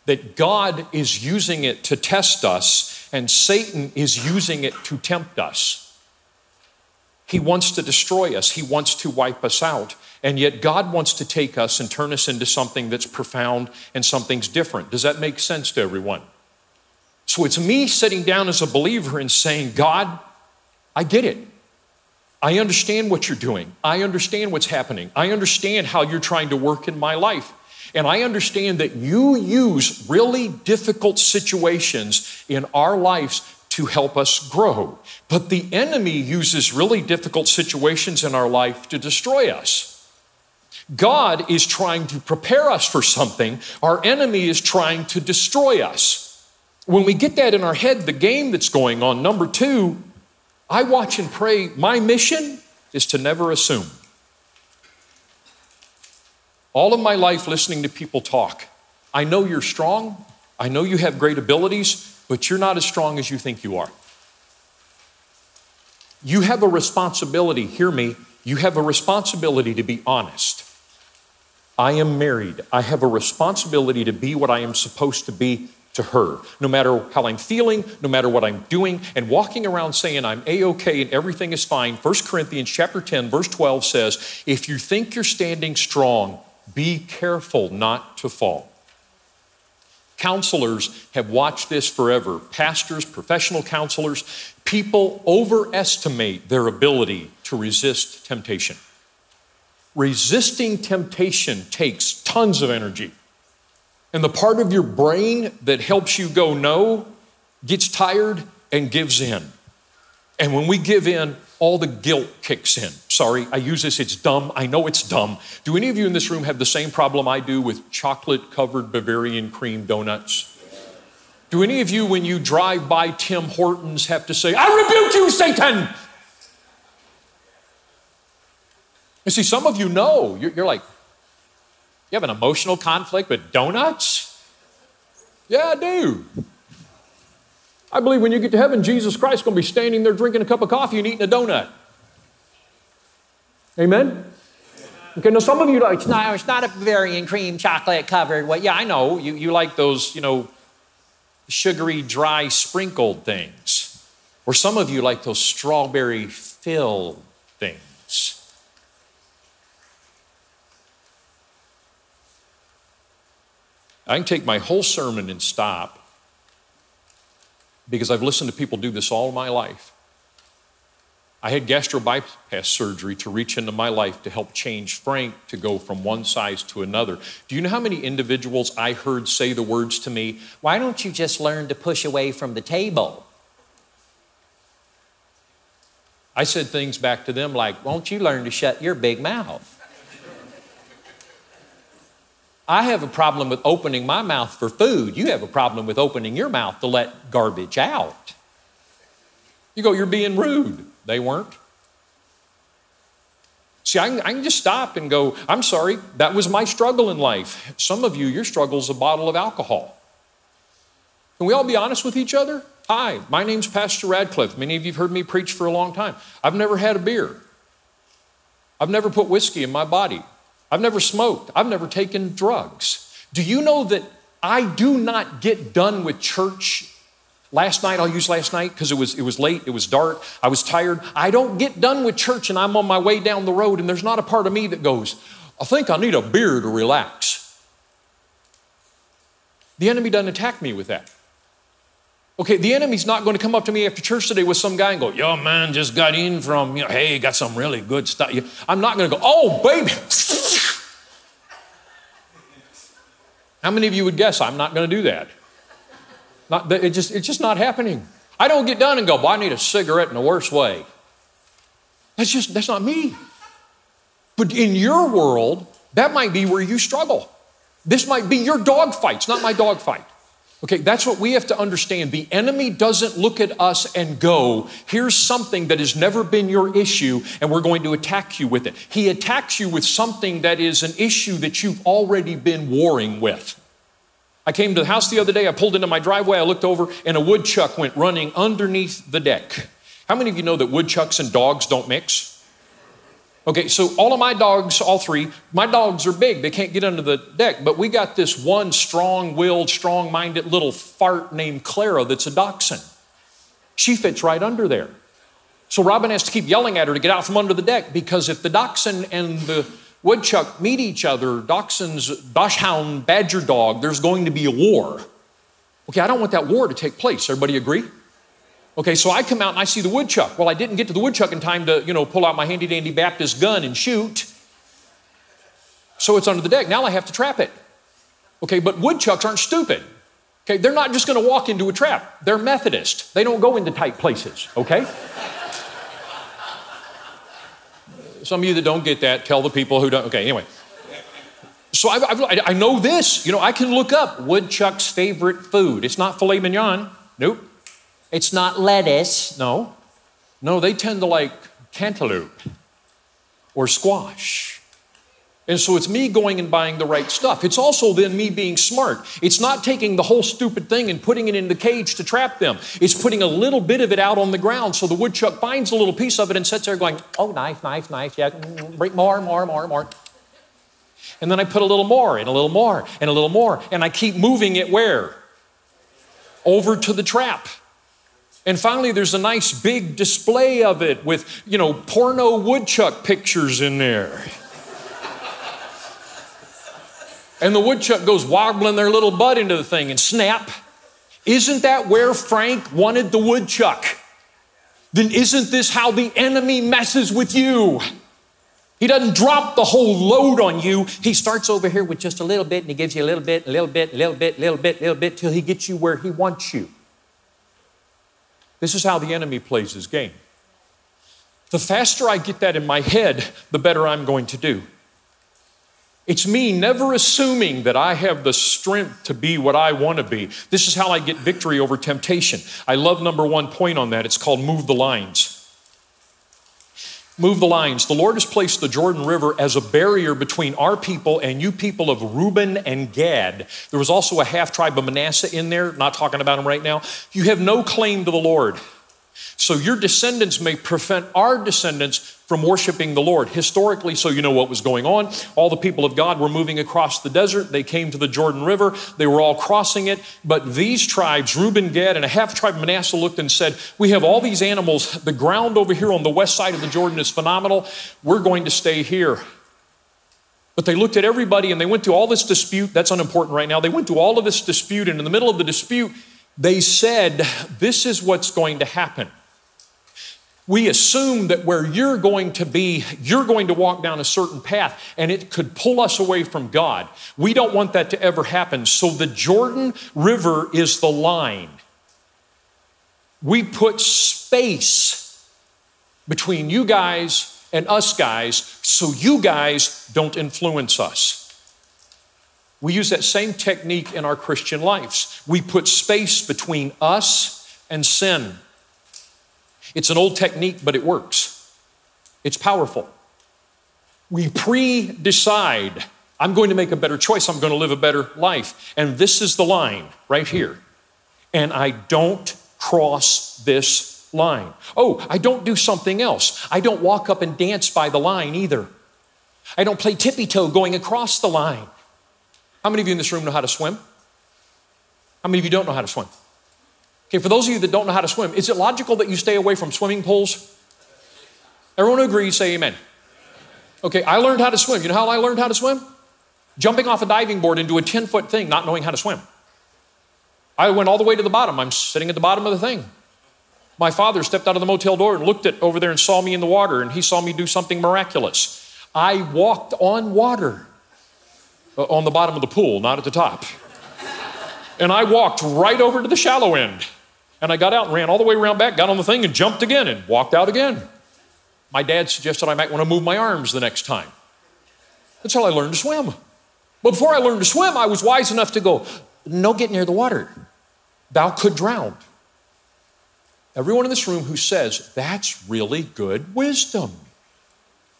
that God is using it to test us and Satan is using it to tempt us. He wants to destroy us, he wants to wipe us out. And yet, God wants to take us and turn us into something that's profound and something's different. Does that make sense to everyone? So, it's me sitting down as a believer and saying, God, I get it. I understand what you're doing. I understand what's happening. I understand how you're trying to work in my life. And I understand that you use really difficult situations in our lives to help us grow. But the enemy uses really difficult situations in our life to destroy us. God is trying to prepare us for something, our enemy is trying to destroy us. When we get that in our head, the game that's going on, number two, I watch and pray. My mission is to never assume all of my life listening to people talk. I know you're strong. I know you have great abilities, but you're not as strong as you think you are. You have a responsibility, hear me, you have a responsibility to be honest. I am married. I have a responsibility to be what I am supposed to be to her, no matter how I'm feeling, no matter what I'm doing, and walking around saying I'm a-okay and everything is fine. 1 Corinthians chapter 10, verse 12 says, if you think you're standing strong, be careful not to fall. Counselors have watched this forever. Pastors, professional counselors, people overestimate their ability to resist temptation. Resisting temptation takes tons of energy. And the part of your brain that helps you go no gets tired and gives in. And when we give in, all the guilt kicks in. Sorry, I use this, it's dumb. I know it's dumb. Do any of you in this room have the same problem I do with chocolate covered Bavarian cream donuts? Do any of you, when you drive by Tim Hortons, have to say, I rebuke you, Satan? And see, some of you know, you're, you're like, you have an emotional conflict with donuts? Yeah, I do. I believe when you get to heaven, Jesus Christ is going to be standing there drinking a cup of coffee and eating a donut. Amen? Okay, now some of you like, it's not, it's not a Bavarian cream chocolate covered. Well, yeah, I know. You, you like those, you know, sugary, dry, sprinkled things. Or some of you like those strawberry filled things. I can take my whole sermon and stop because I've listened to people do this all my life. I had gastro bypass surgery to reach into my life to help change Frank to go from one size to another. Do you know how many individuals I heard say the words to me, Why don't you just learn to push away from the table? I said things back to them like, Won't you learn to shut your big mouth? I have a problem with opening my mouth for food. You have a problem with opening your mouth to let garbage out. You go, You're being rude. They weren't. See, I can, I can, just stop and go, I'm sorry, that was my struggle in life. Some of you, your struggle is a bottle of alcohol. Can we all be honest with each other? Hi, my name's Pastor Radcliff. Many of you have heard me preach for a long time. I've never had a beer. I've never put whiskey in my body. I've never smoked. I've never taken drugs. Do you know that I do not get done with church? Last night, I'll use last night because it was, it was late, it was dark, I was tired. I don't get done with church and I'm on my way down the road, and there's not a part of me that goes, I think I need a beer to relax. The enemy doesn't attack me with that. Okay, the enemy's not going to come up to me after church today with some guy and go, Yo, man, just got in from, you know, hey, got some really good stuff. I'm not going to go, Oh, baby. How many of you would guess I'm not going to do that? Not, it just, it's just not happening. I don't get done and go, well, I need a cigarette in the worst way. That's just, that's not me. But in your world, that might be where you struggle. This might be your dog fights, not my dog fight. Okay, that's what we have to understand. The enemy doesn't look at us and go, here's something that has never been your issue, and we're going to attack you with it. He attacks you with something that is an issue that you've already been warring with. I came to the house the other day, I pulled into my driveway, I looked over, and a woodchuck went running underneath the deck. How many of you know that woodchucks and dogs don't mix? Okay, so all of my dogs, all three, my dogs are big. They can't get under the deck. But we got this one strong willed, strong minded little fart named Clara that's a dachshund. She fits right under there. So Robin has to keep yelling at her to get out from under the deck because if the dachshund and the woodchuck meet each other, dachshund's dachshund badger dog, there's going to be a war. Okay, I don't want that war to take place. Everybody agree? Okay, so I come out and I see the woodchuck. Well, I didn't get to the woodchuck in time to, you know, pull out my handy dandy Baptist gun and shoot. So it's under the deck. Now I have to trap it. Okay, but woodchucks aren't stupid. Okay, they're not just going to walk into a trap. They're Methodist. They don't go into tight places, okay? Some of you that don't get that, tell the people who don't. Okay, anyway. So I've, I've, i know this. You know, I can look up woodchuck's favorite food. It's not filet mignon. Nope. It's not lettuce. No. No, they tend to like cantaloupe or squash. And so it's me going and buying the right stuff. It's also then me being smart. It's not taking the whole stupid thing and putting it in the cage to trap them. It's putting a little bit of it out on the ground so the woodchuck finds a little piece of it and sits there going, oh, nice, nice, nice. Yeah, mm, bring more, more, more, more. And then I put a little more and a little more and a little more. And I keep moving it where? Over to the trap. And finally, there's a nice big display of it with, you know, porno woodchuck pictures in there. and the woodchuck goes wobbling their little butt into the thing and snap. Isn't that where Frank wanted the woodchuck? Then isn't this how the enemy messes with you? He doesn't drop the whole load on you. He starts over here with just a little bit and he gives you a little bit, a little bit, a little bit, a little bit, a little bit, till he gets you where he wants you. This is how the enemy plays his game. The faster I get that in my head, the better I'm going to do. It's me never assuming that I have the strength to be what I want to be. This is how I get victory over temptation. I love number one point on that. It's called move the lines. Move the lines. The Lord has placed the Jordan River as a barrier between our people and you people of Reuben and Gad. There was also a half tribe of Manasseh in there, not talking about them right now. You have no claim to the Lord. So your descendants may prevent our descendants from worshiping the Lord. Historically, so you know what was going on, all the people of God were moving across the desert. They came to the Jordan River. They were all crossing it. But these tribes, Reuben, Gad, and a half tribe of Manasseh, looked and said, We have all these animals. The ground over here on the west side of the Jordan is phenomenal. We're going to stay here. But they looked at everybody and they went through all this dispute. That's unimportant right now. They went through all of this dispute, and in the middle of the dispute, they said, This is what's going to happen. We assume that where you're going to be, you're going to walk down a certain path and it could pull us away from God. We don't want that to ever happen. So the Jordan River is the line. We put space between you guys and us guys so you guys don't influence us. We use that same technique in our Christian lives. We put space between us and sin. It's an old technique, but it works. It's powerful. We pre decide, I'm going to make a better choice, I'm going to live a better life. And this is the line right here. And I don't cross this line. Oh, I don't do something else. I don't walk up and dance by the line either. I don't play tippy toe going across the line. How many of you in this room know how to swim? How many of you don't know how to swim? Okay, for those of you that don't know how to swim, is it logical that you stay away from swimming pools? Everyone agrees, say amen. Okay, I learned how to swim. You know how I learned how to swim? Jumping off a diving board into a 10 foot thing, not knowing how to swim. I went all the way to the bottom. I'm sitting at the bottom of the thing. My father stepped out of the motel door and looked at over there and saw me in the water, and he saw me do something miraculous. I walked on water. uh, on the bottom of the pool, not at the top. And I walked right over to the shallow end. And I got out and ran all the way around back, got on the thing and jumped again and walked out again. My dad suggested I might want to move my arms the next time. That's how I learned to swim. But before I learned to swim, I was wise enough to go, no, get near the water. Thou could drown. Everyone in this room who says, that's really good wisdom.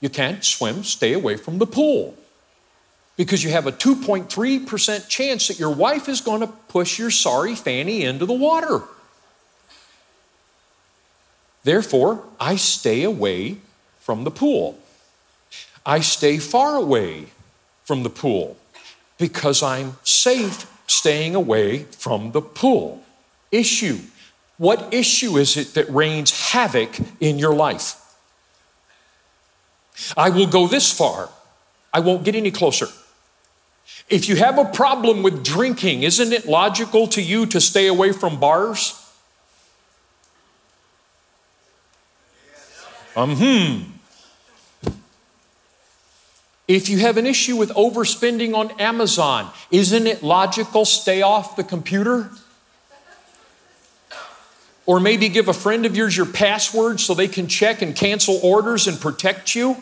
You can't swim, stay away from the pool. Because you have a 2.3% chance that your wife is going to push your sorry fanny into the water. Therefore, I stay away from the pool. I stay far away from the pool because I'm safe staying away from the pool. Issue. What issue is it that rains havoc in your life? I will go this far. I won't get any closer. If you have a problem with drinking, isn't it logical to you to stay away from bars? Um, hmm. If you have an issue with overspending on Amazon, isn't it logical stay off the computer? Or maybe give a friend of yours your password so they can check and cancel orders and protect you?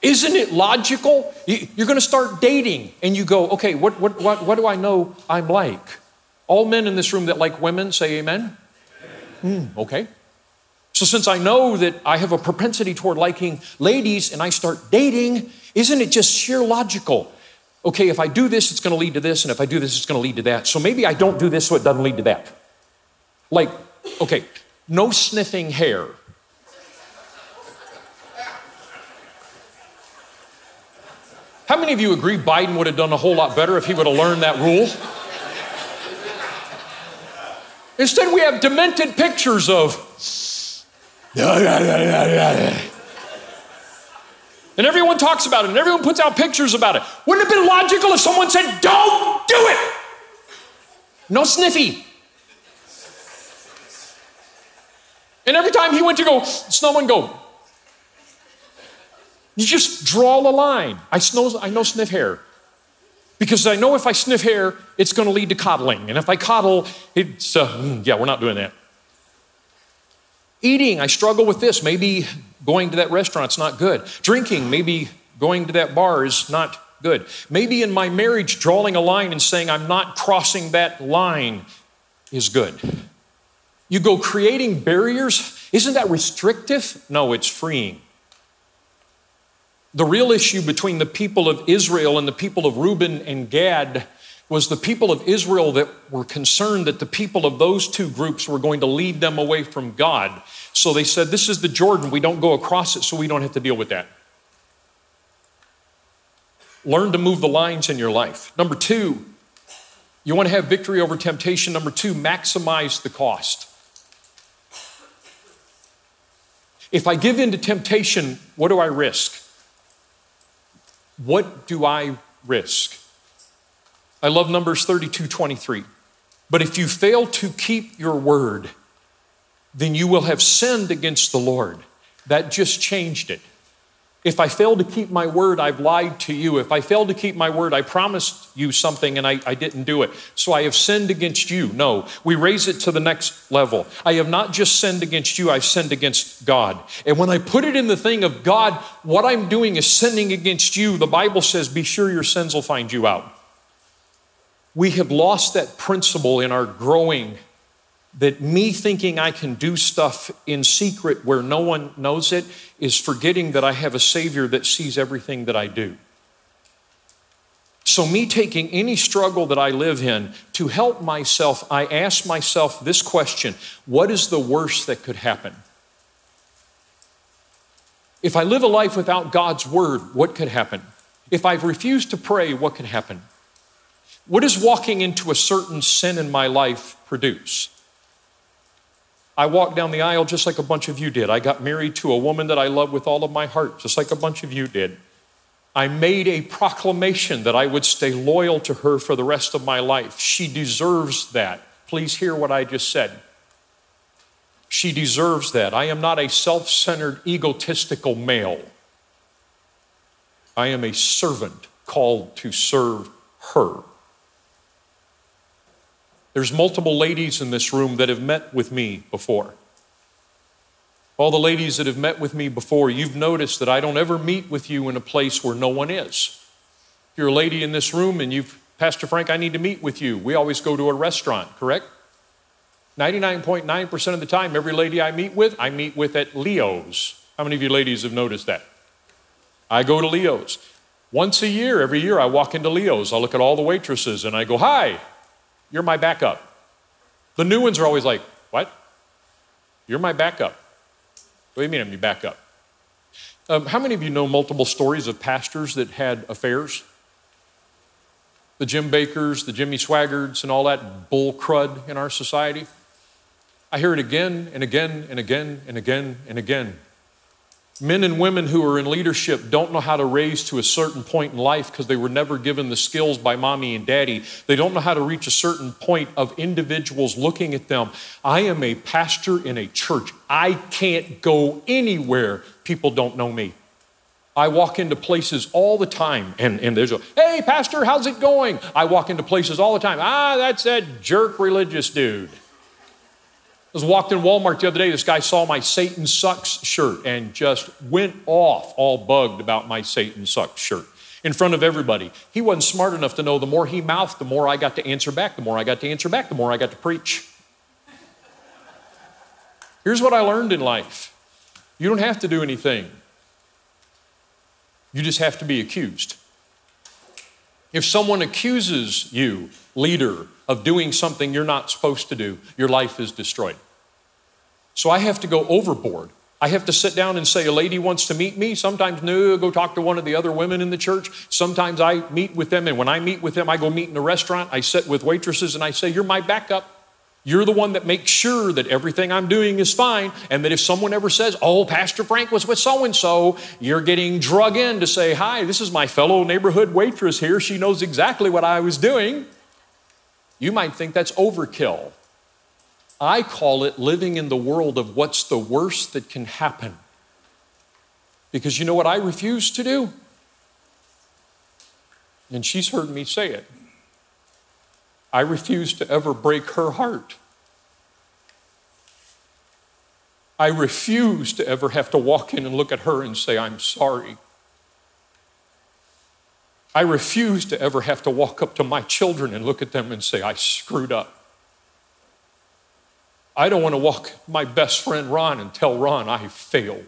Isn't it logical? You're going to start dating and you go, okay, what, what, what, what do I know I'm like? All men in this room that like women say amen? Mm, okay. So, since I know that I have a propensity toward liking ladies and I start dating, isn't it just sheer logical? Okay, if I do this, it's going to lead to this, and if I do this, it's going to lead to that. So maybe I don't do this so it doesn't lead to that. Like, okay, no sniffing hair. How many of you agree Biden would have done a whole lot better if he would have learned that rule? Instead, we have demented pictures of and everyone talks about it and everyone puts out pictures about it. Wouldn't it have been logical if someone said, Don't do it? No sniffy. And every time he went to go, someone go. You just draw a line. I know, I know sniff hair. Because I know if I sniff hair, it's going to lead to coddling. And if I coddle, it's, uh, mm, yeah, we're not doing that. Eating, I struggle with this. Maybe going to that restaurant's not good. Drinking, maybe going to that bar is not good. Maybe in my marriage, drawing a line and saying I'm not crossing that line is good. You go creating barriers. Isn't that restrictive? No, it's freeing. The real issue between the people of Israel and the people of Reuben and Gad was the people of Israel that were concerned that the people of those two groups were going to lead them away from God. So they said, This is the Jordan. We don't go across it, so we don't have to deal with that. Learn to move the lines in your life. Number two, you want to have victory over temptation. Number two, maximize the cost. If I give in to temptation, what do I risk? What do I risk? I love Numbers 32 23. But if you fail to keep your word, then you will have sinned against the Lord. That just changed it. If I fail to keep my word, I've lied to you. If I fail to keep my word, I promised you something and I, I, didn't do it. So I have sinned against you. No, we raise it to the next level. I have not just sinned against you, I've sinned against God. And when I put it in the thing of God, what I'm doing is sinning against you, the Bible says, be sure your sins will find you out. We have lost that principle in our growing that me thinking I can do stuff in secret where no one knows it is forgetting that I have a Savior that sees everything that I do. So, me taking any struggle that I live in to help myself, I ask myself this question What is the worst that could happen? If I live a life without God's word, what could happen? If I've refused to pray, what could happen? What does walking into a certain sin in my life produce? I walked down the aisle just like a bunch of you did. I got married to a woman that I love with all of my heart, just like a bunch of you did. I made a proclamation that I would stay loyal to her for the rest of my life. She deserves that. Please hear what I just said. She deserves that. I am not a self centered, egotistical male. I am a servant called to serve her. There's multiple ladies in this room that have met with me before. All the ladies that have met with me before, you've noticed that I don't ever meet with you in a place where no one is. If you're a lady in this room and you've, Pastor Frank, I need to meet with you, we always go to a restaurant, correct? 99.9% of the time, every lady I meet with, I meet with at Leo's. How many of you ladies have noticed that? I go to Leo's. Once a year, every year, I walk into Leo's. I look at all the waitresses and I go, Hi, you're my backup. The new ones are always like, What? You're my backup. What do you mean I'm your backup? Um, how many of you know multiple stories of pastors that had affairs? The Jim Bakkers, the Jimmy Swaggarts, and all that bull crud in our society? I hear it again and again and again and again and again. Men and women who are in leadership don't know how to raise to a certain point in life because they were never given the skills by mommy and daddy. They don't know how to reach a certain point of individuals looking at them. I am a pastor in a church. I can't go anywhere. People don't know me. I walk into places all the time, and, and there's a, hey, Pastor, how's it going? I walk into places all the time. Ah, that's that jerk religious dude. I was walked in Walmart the other day. This guy saw my Satan Sucks shirt and just went off, all bugged about my Satan Sucks shirt in front of everybody. He wasn't smart enough to know the more he mouthed, the more I got to answer back, the more I got to answer back, the more I got to preach. Here's what I learned in life you don't have to do anything, you just have to be accused. If someone accuses you, leader, of doing something you're not supposed to do, your life is destroyed. So I have to go overboard. I have to sit down and say, a lady wants to meet me. Sometimes, no, go talk to one of the other women in the church. Sometimes I meet with them, and when I meet with them, I go meet in a restaurant. I sit with waitresses and I say, You're my backup. You're the one that makes sure that everything I'm doing is fine, and that if someone ever says, Oh, Pastor Frank was with so and so, you're getting drug in to say, Hi, this is my fellow neighborhood waitress here. She knows exactly what I was doing. You might think that's overkill. I call it living in the world of what's the worst that can happen. Because you know what I refuse to do? And she's heard me say it. I refuse to ever break her heart. I refuse to ever have to walk in and look at her and say, I'm sorry. I refuse to ever have to walk up to my children and look at them and say, I screwed up. I don't want to walk my best friend Ron and tell Ron I failed.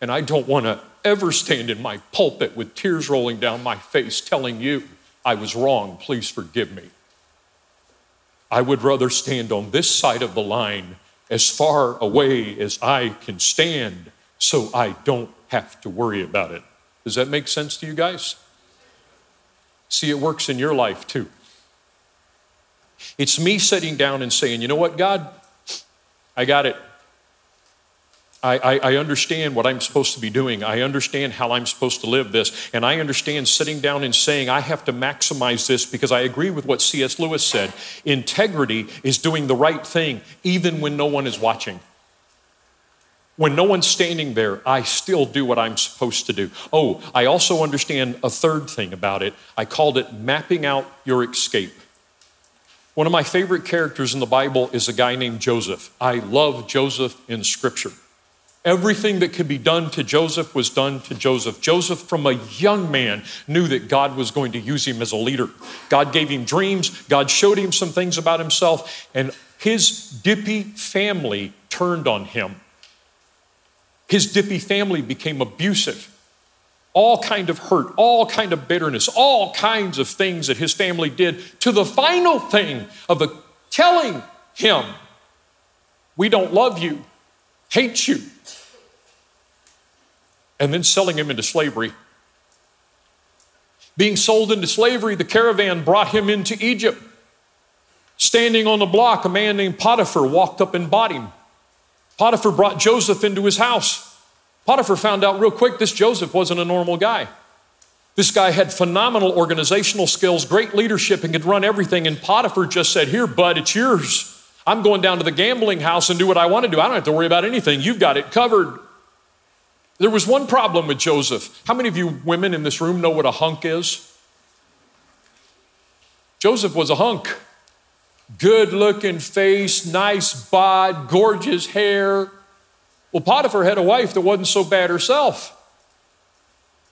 And I don't want to ever stand in my pulpit with tears rolling down my face telling you I was wrong. Please forgive me. I would rather stand on this side of the line as far away as I can stand so I don't have to worry about it. Does that make sense to you guys? See, it works in your life too. It's me sitting down and saying, you know what, God, I got it. I, I, I, understand what I'm supposed to be doing. I understand how I'm supposed to live this. And I understand sitting down and saying, I have to maximize this because I agree with what C.S. Lewis said. Integrity is doing the right thing even when no one is watching. When no one's standing there, I still do what I'm supposed to do. Oh, I also understand a third thing about it. I called it mapping out your escape. One of my favorite characters in the Bible is a guy named Joseph. I love Joseph in Scripture. Everything that could be done to Joseph was done to Joseph. Joseph, from a young man, knew that God was going to use him as a leader. God gave him dreams, God showed him some things about himself, and his dippy family turned on him. His Dippy family became abusive. All kind of hurt, all kind of bitterness, all kinds of things that his family did to the final thing of the telling him, we don't love you, hate you, and then selling him into slavery. Being sold into slavery, the caravan brought him into Egypt. Standing on the block, a man named Potiphar walked up and bought him. Potiphar brought Joseph into his house. Potiphar found out real quick this Joseph wasn't a normal guy. This guy had phenomenal organizational skills, great leadership, and could run everything. And Potiphar just said, Here, bud, it's yours. I'm going down to the gambling house and do what I want to do. I don't have to worry about anything. You've got it covered. There was one problem with Joseph. How many of you women in this room know what a hunk is? Joseph was a hunk. Good looking face, nice bod, gorgeous hair. Well, Potiphar had a wife that wasn't so bad herself.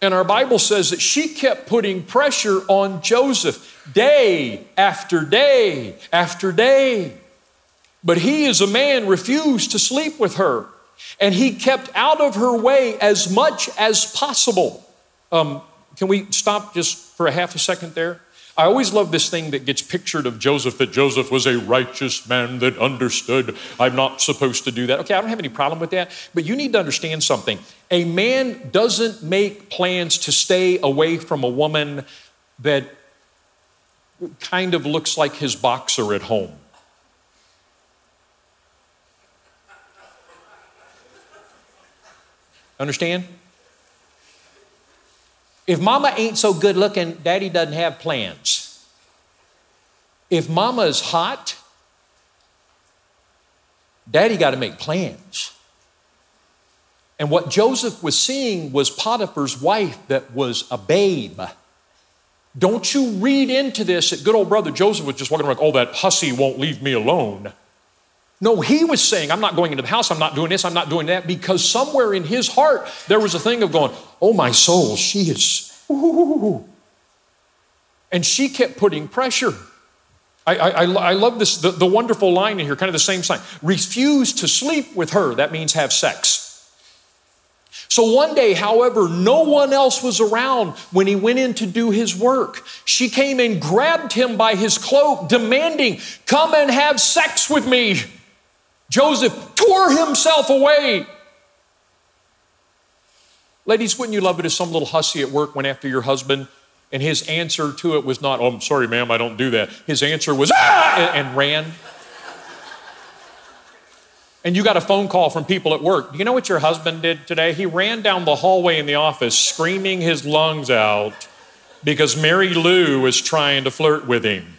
And our Bible says that she kept putting pressure on Joseph day after day after day. But he, as a man, refused to sleep with her. And he kept out of her way as much as possible. Um, can we stop just for a half a second there? I always love this thing that gets pictured of Joseph that Joseph was a righteous man that understood I'm not supposed to do that. Okay, I don't have any problem with that, but you need to understand something. A man doesn't make plans to stay away from a woman that kind of looks like his boxer at home. Understand? If mama ain't so good looking, daddy doesn't have plans. If mama is hot, daddy got to make plans. And what Joseph was seeing was Potiphar's wife that was a babe. Don't you read into this that good old brother Joseph was just walking around, oh, that hussy won't leave me alone. No, he was saying, I'm not going into the house, I'm not doing this, I'm not doing that, because somewhere in his heart there was a thing of going, Oh, my soul, she is. Ooh. And she kept putting pressure. I, I, I love this, the, the wonderful line in here, kind of the same sign. Refuse to sleep with her, that means have sex. So one day, however, no one else was around when he went in to do his work. She came and grabbed him by his cloak, demanding, Come and have sex with me. Joseph tore himself away. Ladies, wouldn't you love it if some little hussy at work went after your husband and his answer to it was not, Oh, I'm sorry, ma'am, I don't do that. His answer was, Ah! and, and ran. And you got a phone call from people at work. Do you know what your husband did today? He ran down the hallway in the office screaming his lungs out because Mary Lou was trying to flirt with him.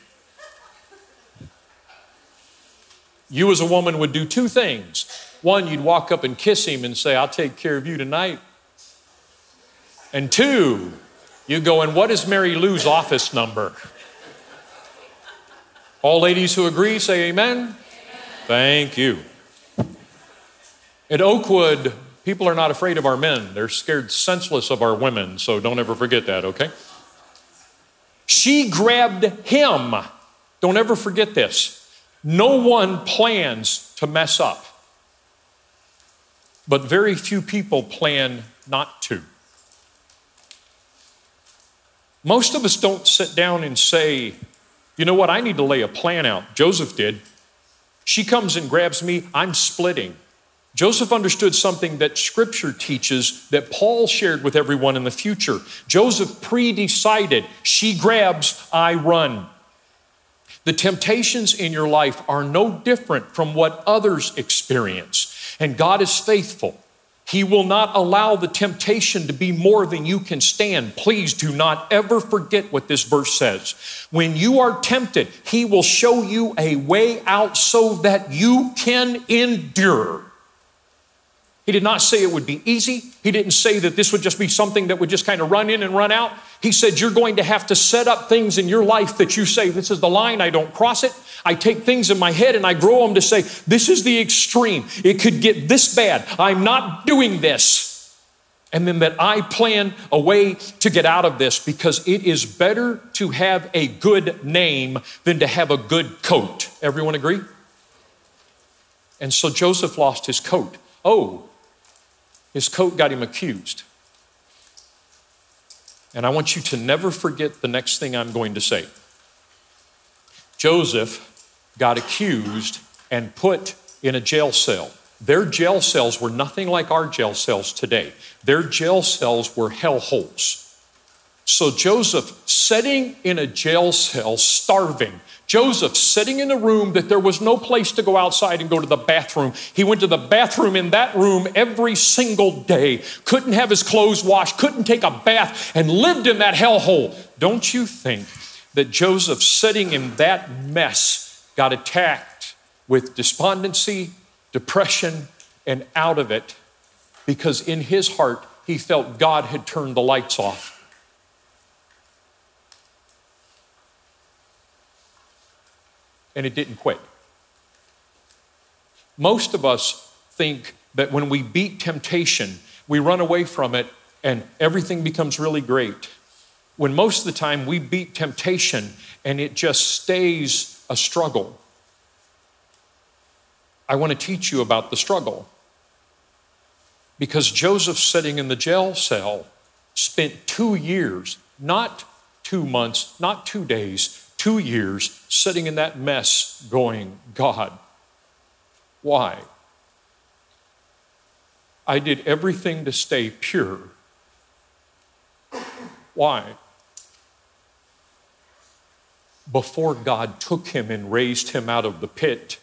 You, as a woman, would do two things. One, you'd walk up and kiss him and say, I'll take care of you tonight. And two, you go, and what is Mary Lou's office number? All ladies who agree say amen. amen. Thank you. At Oakwood, people are not afraid of our men. They're scared senseless of our women, so don't ever forget that, okay? She grabbed him. Don't ever forget this. No one plans to mess up, but very few people plan not to. Most of us don't sit down and say, you know what, I need to lay a plan out. Joseph did. She comes and grabs me, I'm splitting. Joseph understood something that scripture teaches that Paul shared with everyone in the future. Joseph pre decided, she grabs, I run. The temptations in your life are no different from what others experience, and God is faithful. He will not allow the temptation to be more than you can stand. Please do not ever forget what this verse says. When you are tempted, He will show you a way out so that you can endure. He did not say it would be easy. He didn't say that this would just be something that would just kind of run in and run out. He said, You're going to have to set up things in your life that you say, This is the line, I don't cross it. I take things in my head and I grow them to say, This is the extreme. It could get this bad. I'm not doing this. And then that I plan a way to get out of this because it is better to have a good name than to have a good coat. Everyone agree? And so Joseph lost his coat. Oh, his coat got him accused. And I want you to never forget the next thing I'm going to say. Joseph got accused and put in a jail cell. Their jail cells were nothing like our jail cells today. Their jail cells were hell holes. So Joseph, sitting in a jail cell, starving, Joseph sitting in a room that there was no place to go outside and go to the bathroom. He went to the bathroom in that room every single day, couldn't have his clothes washed, couldn't take a bath, and lived in that hellhole. Don't you think that Joseph, sitting in that mess, got attacked with despondency, depression, and out of it Because in his heart, he felt God had turned the lights off. And it didn't quit. Most of us think that when we beat temptation, we run away from it and everything becomes really great. When most of the time we beat temptation and it just stays a struggle. I want to teach you about the struggle. Because Joseph, sitting in the jail cell, spent two years, not two months, not two days, two years, sitting in that mess going, God, why? I did everything to stay pure. Why? Before God took him and raised him out of the pit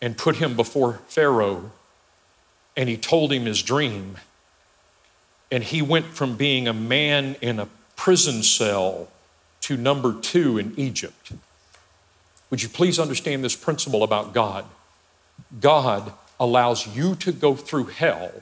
and put him before Pharaoh, and he told him his dream, and he went from being a man in a prison cell to number two in Egypt. Would you please understand this principle about God? God allows you to go through hell.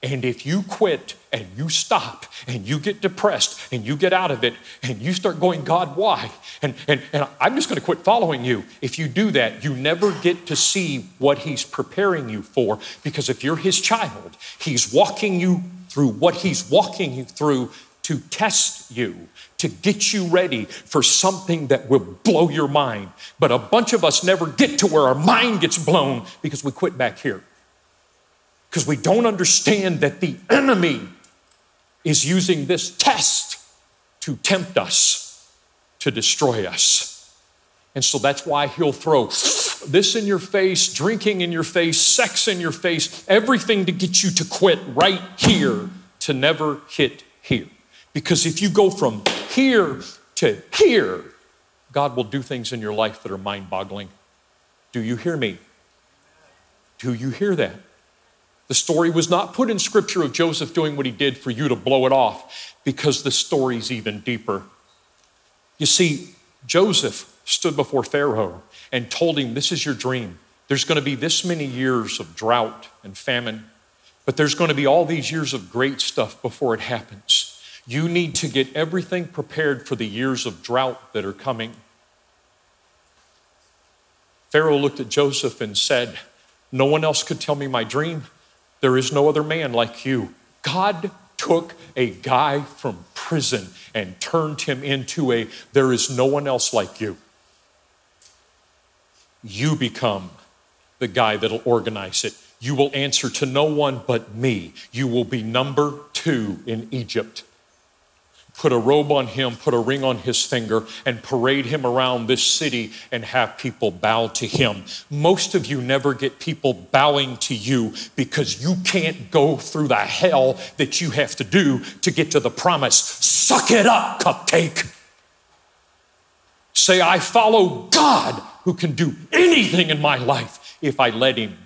And if you quit and you stop and you get depressed and you get out of it and you start going, God, why? And, and, and I'm just going to quit following you. If you do that, you never get to see what He's preparing you for because if you're His child, He's walking you through what He's walking you through to test you, to get you ready for something that will blow your mind. But a bunch of us never get to where our mind gets blown because we quit back here. Because we don't understand that the enemy is using this test to tempt us, to destroy us. And so that's why he'll throw this in your face, drinking in your face, sex in your face, everything to get you to quit right here, to never hit here. Because if you go from here to here, God will do things in your life that are mind boggling. Do you hear me? Do you hear that? The story was not put in scripture of Joseph doing what he did for you to blow it off because the story's even deeper. You see, Joseph stood before Pharaoh and told him, This is your dream. There's going to be this many years of drought and famine, but there's going to be all these years of great stuff before it happens. You need to get everything prepared for the years of drought that are coming. Pharaoh looked at Joseph and said, No one else could tell me my dream. There is no other man like you. God took a guy from prison and turned him into a, there is no one else like you. You become the guy that'll organize it. You will answer to no one but me. You will be number two in Egypt put a robe on him, put a ring on his finger, and parade him around this city and have people bow to him. Most of you never get people bowing to you because you can't go through the hell that you have to do to get to the promise. Suck it up, cupcake. Say, I follow God who can do anything in my life if I let him.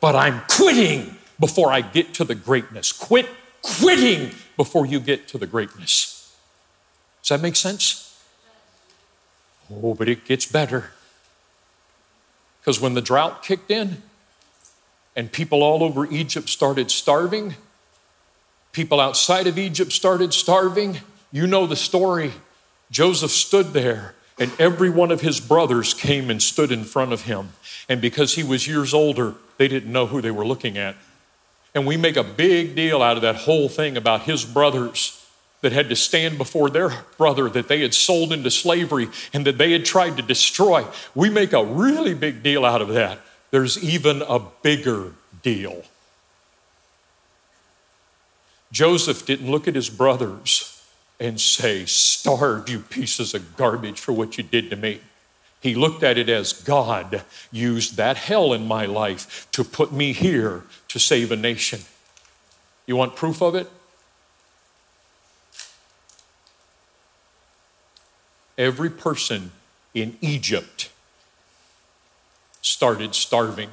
But I'm quitting before I get to the greatness. Quit quitting before you get to the greatness. Does that make sense? Oh, but it gets better. Because when the drought kicked in and people all over Egypt started starving, people outside of Egypt started starving, you know the story. Joseph stood there and every one of his brothers came and stood in front of him. And because he was years older, they didn't know who they were looking at. And we make a big deal out of that whole thing about his brothers that had to stand before their brother that they had sold into slavery and that they had tried to destroy. We make a really big deal out of that. There's even a bigger deal. Joseph didn't look at his brothers and say, Starved, you pieces of garbage, for what you did to me. He looked at it as God used that hell in my life to put me here to save a nation. You want proof of it? Every person in Egypt started starving.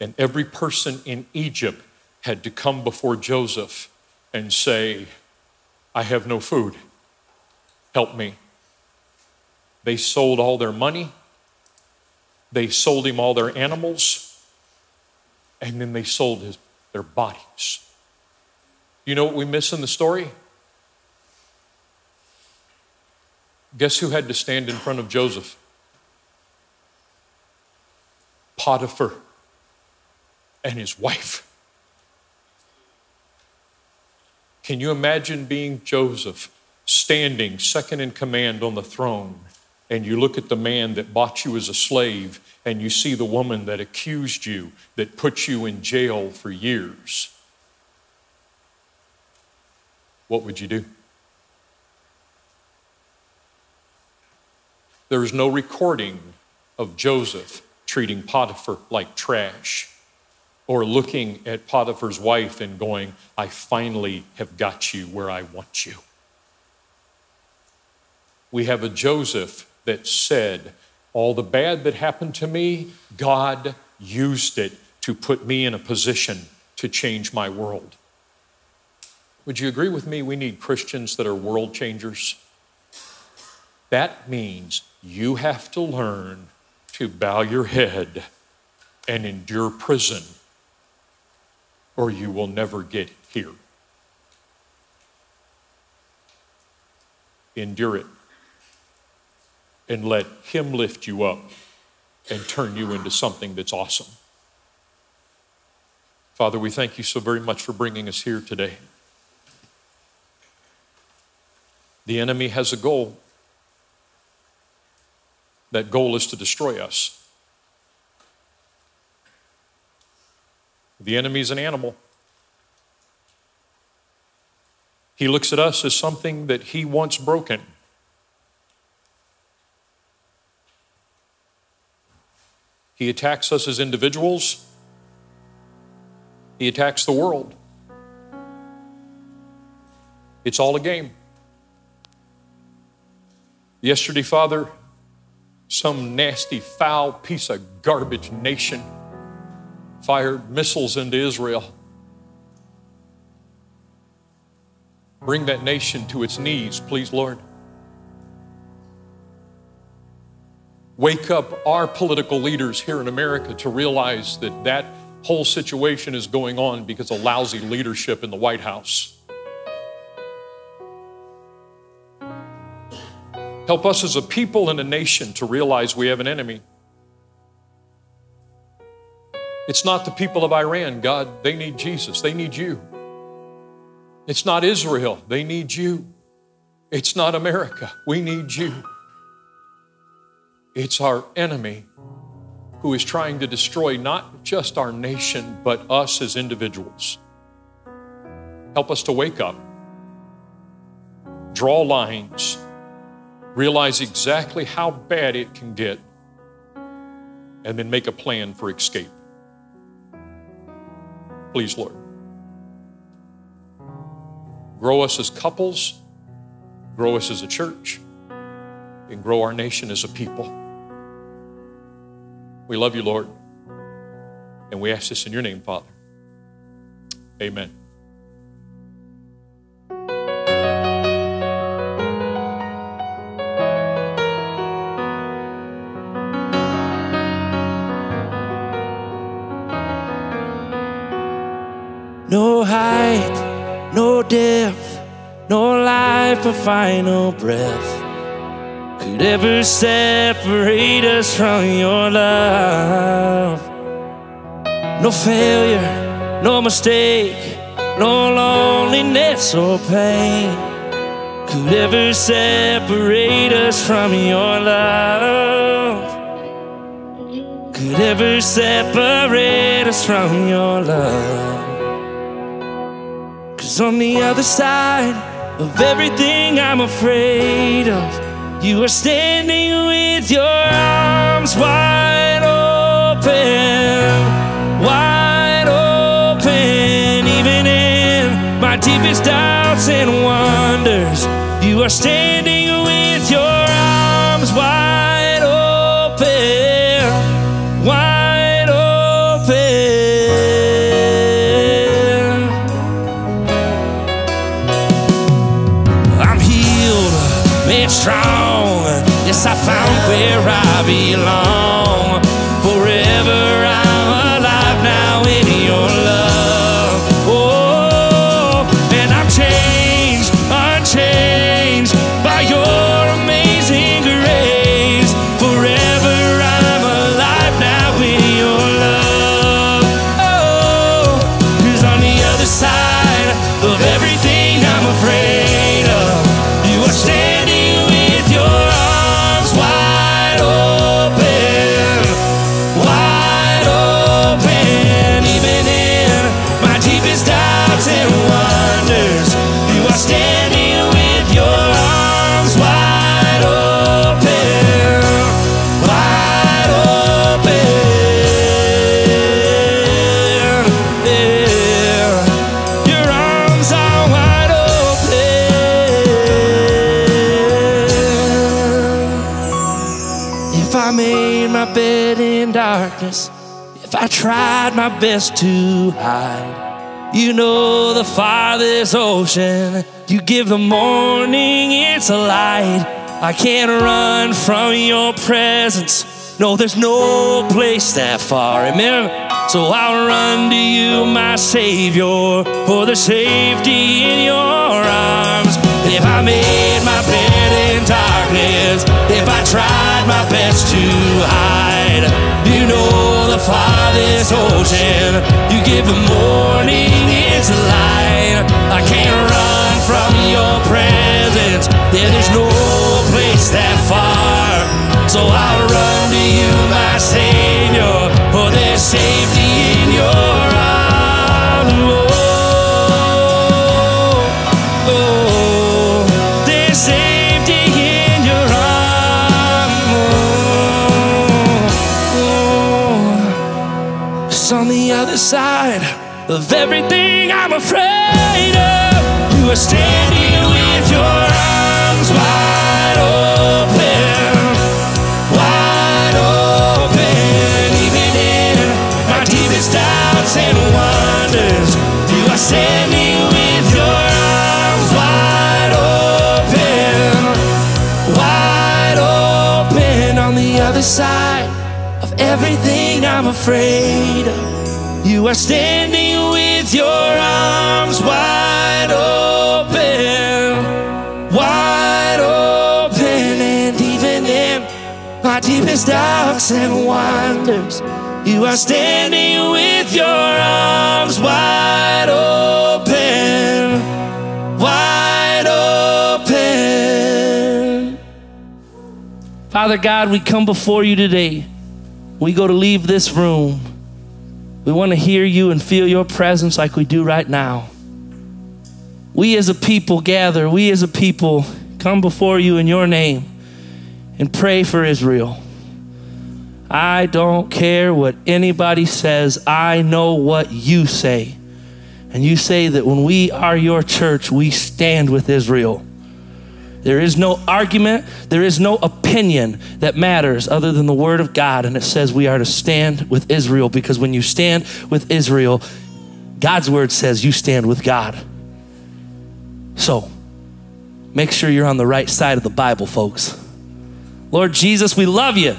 And every person in Egypt had to come before Joseph and say, I have no food. Help me. They sold all their money. They sold him all their animals. And then they sold his, their bodies. You know what we miss in the story? Guess who had to stand in front of Joseph? Potiphar and his wife. Can you imagine being Joseph standing second in command on the throne? And you look at the man that bought you as a slave, and you see the woman that accused you, that put you in jail for years. What would you do? There is no recording of Joseph treating Potiphar like trash or looking at Potiphar's wife and going, I finally have got you where I want you. We have a Joseph that said, All the bad that happened to me, God used it to put me in a position to change my world. Would you agree with me? We need Christians that are world changers. That means you have to learn to bow your head and endure prison, or you will never get here. Endure it and let Him lift you up and turn you into something that's awesome. Father, we thank you so very much for bringing us here today. The enemy has a goal. That goal is to destroy us. The enemy is an animal. He looks at us as something that he wants broken. He attacks us as individuals. He attacks the world. It's all a game. Yesterday, Father, some nasty, foul piece of garbage nation fired missiles into Israel. Bring that nation to its knees, please, Lord. Wake up our political leaders here in America to realize that that whole situation is going on because of lousy leadership in the White House. Help us as a people and a nation to realize we have an enemy. It's not the people of Iran, God. They need Jesus. They need you. It's not Israel. They need you. It's not America. We need you. It's our enemy who is trying to destroy not just our nation, but us as individuals. Help us to wake up, draw lines, realize exactly how bad it can get, and then make a plan for escape. Please, Lord. Grow us as couples, grow us as a church, and grow our nation as a people. We love you, Lord, and we ask this in your name, Father. Amen. No height, no depth, no life a final breath could ever separate us from your love. No failure, no mistake, no loneliness or pain could ever separate us from your love. Could ever separate us from your love. Cause on the other side of everything I'm afraid of, you are standing with your arms wide open, wide open. Even in my deepest doubts and wonders, you are standing with your tried my best to hide, you know the farthest ocean. You give the morning its light. I can't run from your presence. No, there's no place that far. Amen. So I'll run to you, my Savior, for the safety in your arms. If I made my bed in darkness, if I tried my best to hide, you know the farthest ocean. You give the morning its light. I can't run from your presence. Yeah, there's no place that far. So I'll run to you, my Savior, for there's of everything I'm afraid of. You are standing with your arms wide open, wide open. Even in my deepest doubts and wonders, you are standing with your arms wide open, wide open. On the other side of everything I'm afraid of. You are standing your arms wide open, wide open, and even in my deepest doubts and wonders, you are standing with your arms wide open, wide open. Father God, we come before you today. We go to leave this room. We want to hear you and feel your presence like we do right now. We as a people gather, we as a people come before you in your name and pray for Israel. I don't care what anybody says, I know what you say. And you say that when we are your church, we stand with Israel. There is no argument, there is no opinion that matters other than the word of God. And it says we are to stand with Israel because when you stand with Israel, God's word says you stand with God. So make sure you're on the right side of the Bible, folks. Lord Jesus, we love you.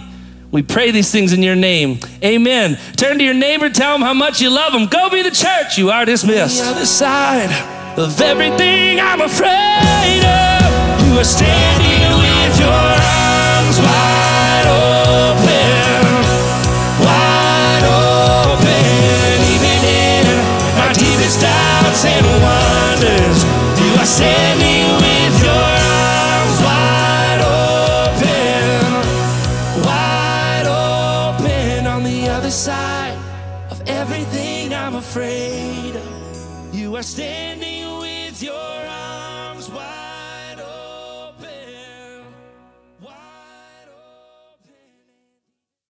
We pray these things in your name. Amen. Turn to your neighbor, tell them how much you love them. Go be the church. You are dismissed. The other side of everything I'm afraid of. Are standing with your arms wide open, wide open. Even in my deepest doubts and wonders, you are standing